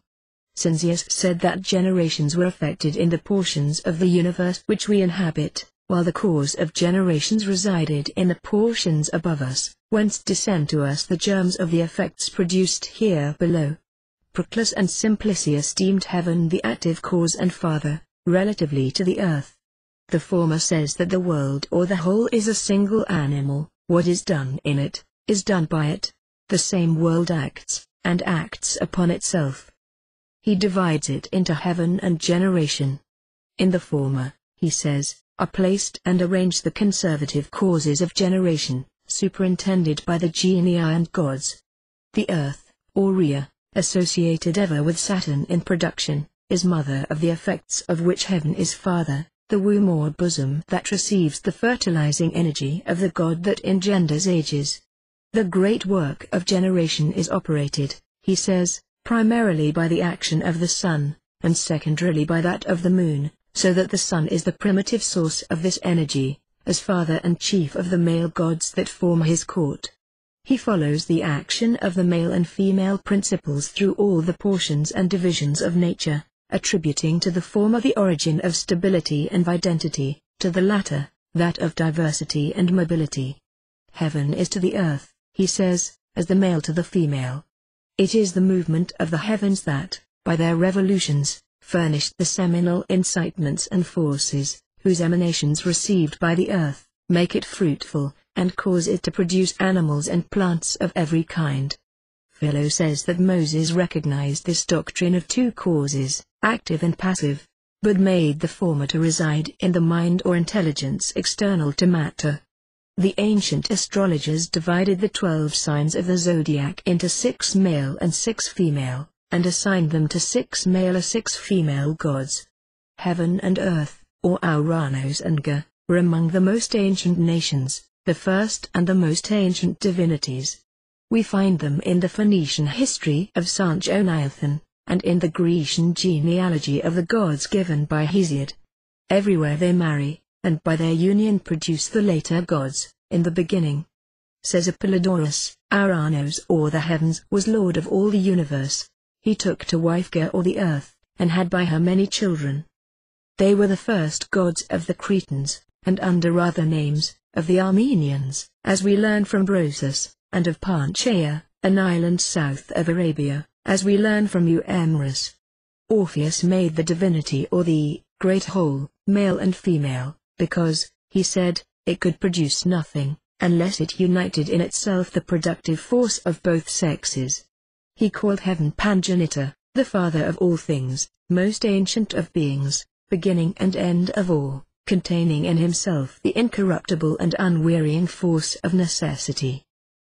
Cinzius said that generations were affected in the portions of the universe which we inhabit, while the cause of generations resided in the portions above us, whence descend to us the germs of the effects produced here below. Proclus and Simplicius deemed heaven the active cause and father, relatively to the earth. The former says that the world or the whole is a single animal, what is done in it, is done by it, the same world acts, and acts upon itself. He divides it into heaven and generation. In the former, he says, are placed and arranged the conservative causes of generation, superintended by the genii and gods. The earth, or Rhea, associated ever with Saturn in production, is mother of the effects of which heaven is father, the womb or bosom that receives the fertilizing energy of the god that engenders ages. The great work of generation is operated, he says, primarily by the action of the sun, and secondarily by that of the moon, so that the sun is the primitive source of this energy, as father and chief of the male gods that form his court. He follows the action of the male and female principles through all the portions and divisions of nature, attributing to the former the origin of stability and identity, to the latter, that of diversity and mobility. Heaven is to the earth, he says, as the male to the female. It is the movement of the heavens that, by their revolutions, furnished the seminal incitements and forces, whose emanations received by the earth, make it fruitful, and cause it to produce animals and plants of every kind. Philo says that Moses recognized this doctrine of two causes, active and passive. but made the former to reside in the mind or intelligence external to matter. The ancient astrologers divided the twelve signs of the zodiac into six male and six female, and assigned them to six male or six female gods. Heaven and earth, or Ouranos and Ga, were among the most ancient nations, the first and the most ancient divinities. We find them in the Phoenician history of Sanchoniathon, and in the Grecian genealogy of the gods given by Hesiod. Everywhere they marry, and by their union produce the later gods, in the beginning. Says Apollodorus, Ouranos or the heavens was lord of all the universe. He took to wife Ga or the earth, and had by her many children. They were the first gods of the Cretans, and under other names, of the Armenians, as we learn from Berosus, and of Panchaea, an island south of Arabia, as we learn from Euhemerus. Orpheus made the divinity or the great whole, male and female, because, he said, it could produce nothing, unless it united in itself the productive force of both sexes. He called heaven Pangenitor, the father of all things, most ancient of beings, beginning and end of all, containing in himself the incorruptible and unwearying force of necessity.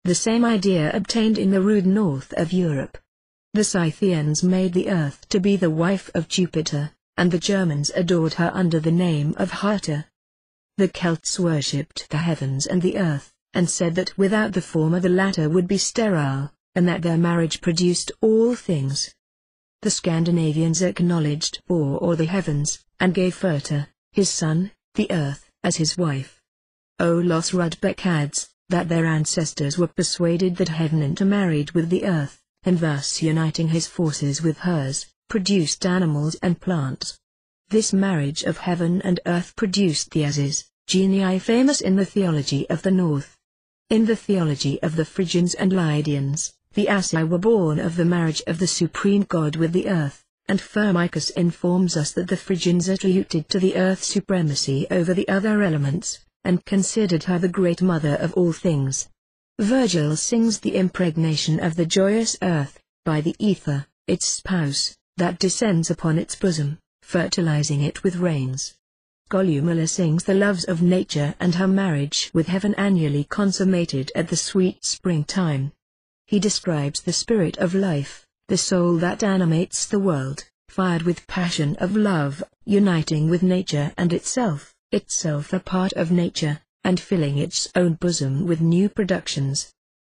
The same idea obtained in the rude north of Europe. The Scythians made the earth to be the wife of Jupiter, and the Germans adored her under the name of Hertha. The Celts worshipped the heavens and the earth, and said that without the former the latter would be sterile, and that their marriage produced all things. The Scandinavians acknowledged Bor or the heavens, and gave Ferta, his son, the earth, as his wife. Olaus Rudbeck adds, that their ancestors were persuaded that heaven intermarried with the earth, and thus uniting his forces with hers, produced animals and plants. This marriage of heaven and earth produced the Asses, genii famous in the theology of the North. In the theology of the Phrygians and Lydians, the Assi were born of the marriage of the supreme god with the earth, and Firmicus informs us that the Phrygians attributed to the earth supremacy over the other elements, and considered her the great mother of all things. Virgil sings the impregnation of the joyous earth, by the ether, its spouse, that descends upon its bosom, fertilizing it with rains. Columella sings the loves of nature and her marriage with heaven annually consummated at the sweet springtime. He describes the spirit of life, the soul that animates the world, fired with passion of love, uniting with nature and itself, itself a part of nature, and filling its own bosom with new productions.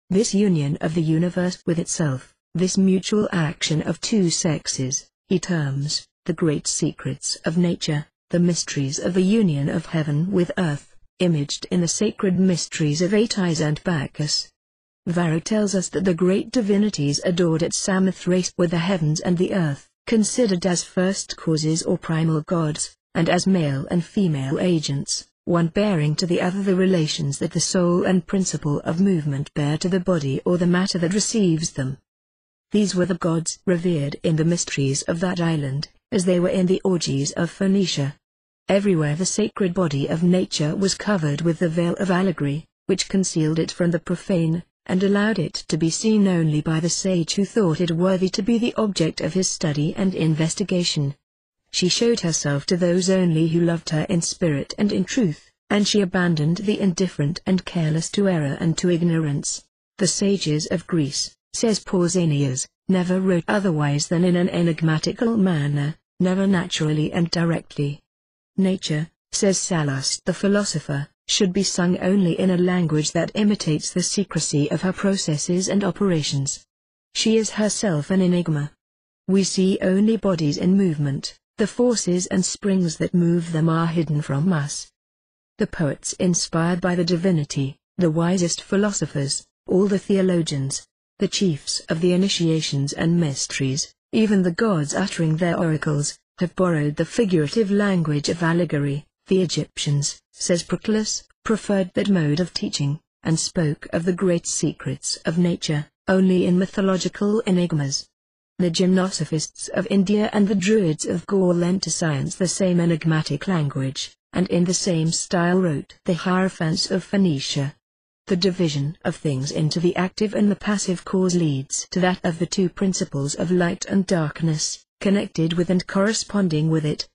This union of the universe with itself, this mutual action of two sexes, he terms, the great secrets of nature, the mysteries of the union of heaven with earth, imaged in the sacred mysteries of Atys and Bacchus. Varro tells us that the great divinities adored at Samothrace were the heavens and the earth, considered as first causes or primal gods, and as male and female agents, one bearing to the other the relations that the soul and principle of movement bear to the body or the matter that receives them. These were the gods revered in the mysteries of that island, as they were in the orgies of Phoenicia. Everywhere the sacred body of nature was covered with the veil of allegory, which concealed it from the profane, and allowed it to be seen only by the sage who thought it worthy to be the object of his study and investigation. She showed herself to those only who loved her in spirit and in truth, and she abandoned the indifferent and careless to error and to ignorance. The sages of Greece, says Pausanias, never wrote otherwise than in an enigmatical manner, never naturally and directly. Nature, says Sallust the philosopher, should be sung only in a language that imitates the secrecy of her processes and operations. She is herself an enigma. We see only bodies in movement, the forces and springs that move them are hidden from us. The poets inspired by the divinity, the wisest philosophers, all the theologians, the chiefs of the initiations and mysteries, even the gods uttering their oracles, have borrowed the figurative language of allegory. The Egyptians, says Proclus, preferred that mode of teaching, and spoke of the great secrets of nature, only in mythological enigmas. The gymnosophists of India and the Druids of Gaul lent to science the same enigmatic language, and in the same style wrote the Hierophants of Phoenicia. The division of things into the active and the passive cause leads to that of the two principles of light and darkness, connected with and corresponding with it.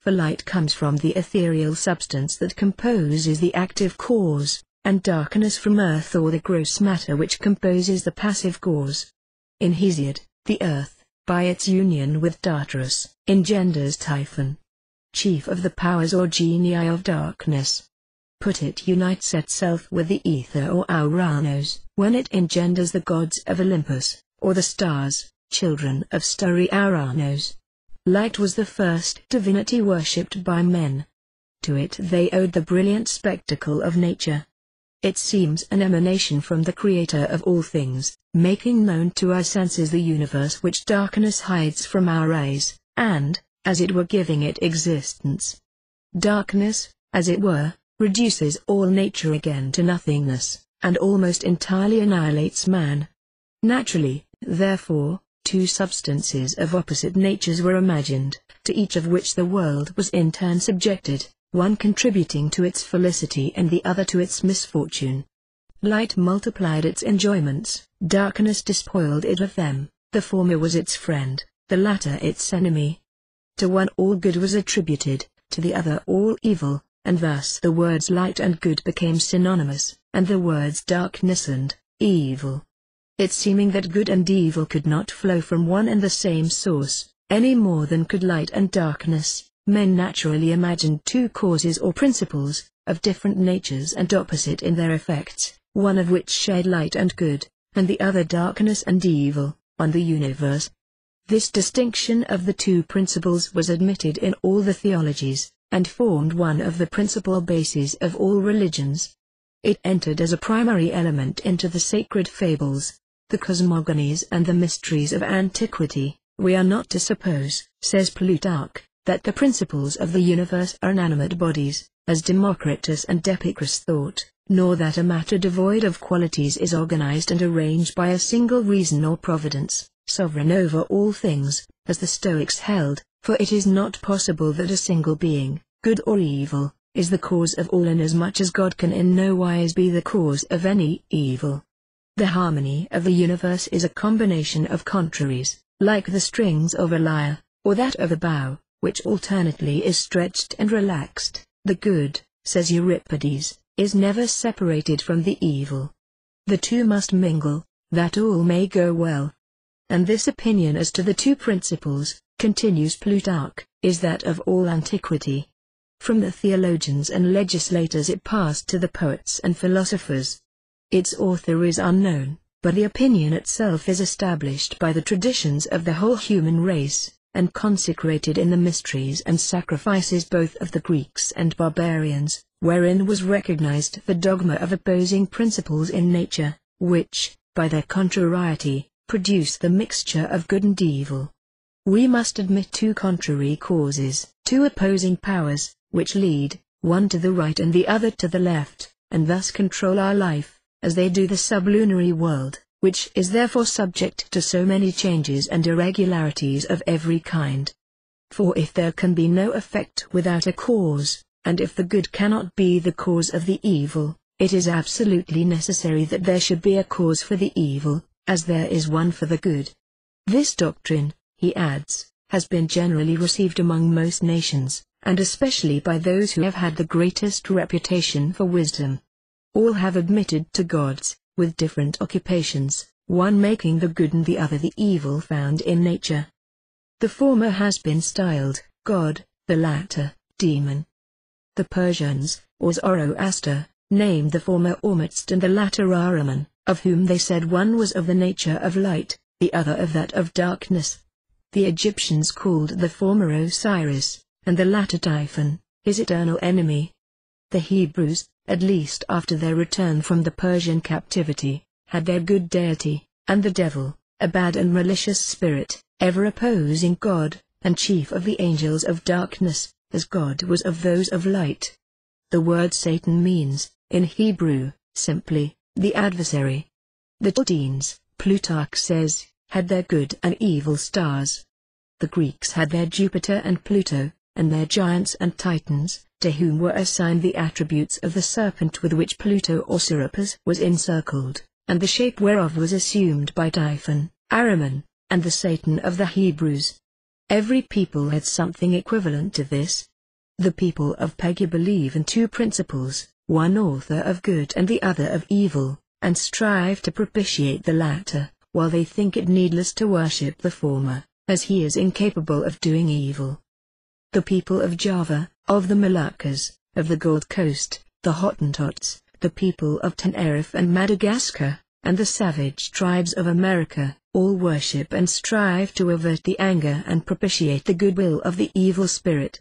for light comes from the ethereal substance that composes the active cause, and darkness from earth or the gross matter which composes the passive cause. In Hesiod, the earth, by its union with Tartarus, engenders Typhon, chief of the powers or genii of darkness. Put it unites itself with the ether or Ouranos, when it engenders the gods of Olympus, or the stars, children of starry Ouranos. Light was the first divinity worshipped by men. To it they owed the brilliant spectacle of nature. It seems an emanation from the Creator of all things, making known to our senses the universe which darkness hides from our eyes, and, as it were giving it existence. Darkness, as it were, reduces all nature again to nothingness, and almost entirely annihilates man. Naturally, therefore, two substances of opposite natures were imagined, to each of which the world was in turn subjected, one contributing to its felicity and the other to its misfortune. Light multiplied its enjoyments, darkness despoiled it of them, the former was its friend, the latter its enemy. To one all good was attributed, to the other all evil, and thus the words light and good became synonymous, and the words darkness and evil it seeming that good and evil could not flow from one and the same source, any more than could light and darkness, men naturally imagined two causes or principles, of different natures and opposite in their effects, one of which shed light and good, and the other darkness and evil, on the universe. This distinction of the two principles was admitted in all the theologies, and formed one of the principal bases of all religions. It entered as a primary element into the sacred fables, the cosmogonies and the mysteries of antiquity, we are not to suppose, says Plutarch, that the principles of the universe are inanimate bodies, as Democritus and Epicurus thought, nor that a matter devoid of qualities is organized and arranged by a single reason or providence, sovereign over all things, as the Stoics held, for it is not possible that a single being, good or evil, is the cause of all inasmuch as God can in no wise be the cause of any evil. The harmony of the universe is a combination of contraries, like the strings of a lyre, or that of a bow, which alternately is stretched and relaxed. The good, says Euripides, is never separated from the evil. The two must mingle, that all may go well. And this opinion as to the two principles, continues Plutarch, is that of all antiquity. From the theologians and legislators it passed to the poets and philosophers, its author is unknown, but the opinion itself is established by the traditions of the whole human race, and consecrated in the mysteries and sacrifices both of the Greeks and barbarians, wherein was recognized the dogma of opposing principles in nature, which, by their contrariety, produce the mixture of good and evil. We must admit two contrary causes, two opposing powers, which lead, one to the right and the other to the left, and thus control our life as they do the sublunary world, which is therefore subject to so many changes and irregularities of every kind. For if there can be no effect without a cause, and if the good cannot be the cause of the evil, it is absolutely necessary that there should be a cause for the evil, as there is one for the good. This doctrine, he adds, has been generally received among most nations, and especially by those who have had the greatest reputation for wisdom. All have admitted two gods, with different occupations, one making the good and the other the evil found in nature. The former has been styled God, the latter demon. The Persians, or Zoroaster, named the former Ormuzd and the latter Ahriman, of whom they said one was of the nature of light, the other of that of darkness. The Egyptians called the former Osiris, and the latter Typhon, his eternal enemy. The Hebrews, at least after their return from the Persian captivity, had their good deity, and the devil, a bad and malicious spirit, ever opposing God, and chief of the angels of darkness, as God was of those of light. The word Satan means, in Hebrew, simply, the adversary. The Chaldeans, Plutarch says, had their good and evil stars. The Greeks had their Jupiter and Pluto, and their giants and titans, to whom were assigned the attributes of the serpent with which Pluto or Serapis was encircled, and the shape whereof was assumed by Typhon, Ahriman, and the Satan of the Hebrews. Every people had something equivalent to this, The people of Pegu believe in two principles, one author of good and the other of evil, and strive to propitiate the latter, while they think it needless to worship the former, as he is incapable of doing evil. The people of Java, of the Moluccas, of the Gold Coast, the Hottentots, the people of Tenerife and Madagascar, and the savage tribes of America, all worship and strive to avert the anger and propitiate the goodwill of the evil spirit.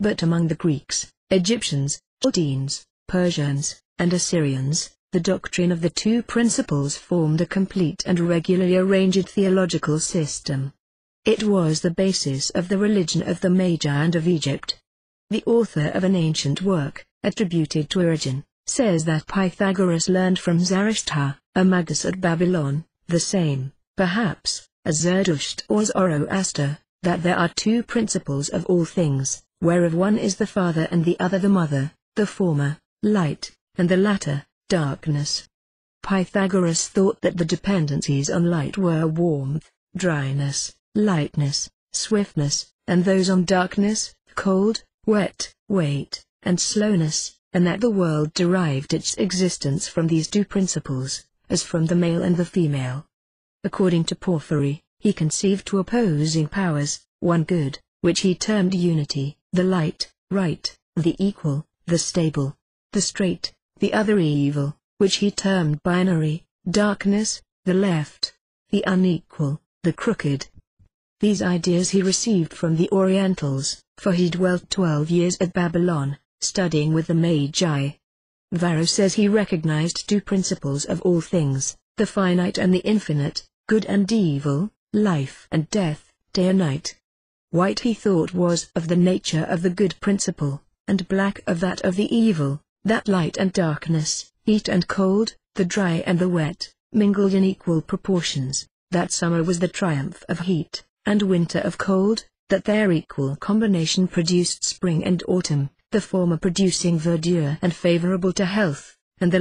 But among the Greeks, Egyptians, Chaldeans, Persians, and Assyrians, the doctrine of the two principles formed a complete and regularly arranged theological system. It was the basis of the religion of the Magi and of Egypt. The author of an ancient work, attributed to Origen, says that Pythagoras learned from Zarathustra, a magus at Babylon, the same, perhaps, as Zerdusht or Zoroaster, that there are two principles of all things, whereof one is the father and the other the mother, the former, light, and the latter, darkness. Pythagoras thought that the dependencies on light were warmth, dryness, lightness, swiftness, and those on darkness, cold, wet, weight, and slowness, and that the world derived its existence from these two principles, as from the male and the female. According to Porphyry, he conceived two opposing powers, one good, which he termed unity, the light, right, the equal, the stable, the straight, the other evil, which he termed binary, darkness, the left, the unequal, the crooked, these ideas he received from the Orientals, for he dwelt twelve years at Babylon, studying with the Magi. Varro says he recognized two principles of all things, the finite and the infinite, good and evil, life and death, day and night. White he thought was of the nature of the good principle, and black of that of the evil, that light and darkness, heat and cold, the dry and the wet, mingled in equal proportions, that summer was the triumph of heat, and winter of cold, that their equal combination produced spring and autumn, the former producing verdure and favorable to health, and the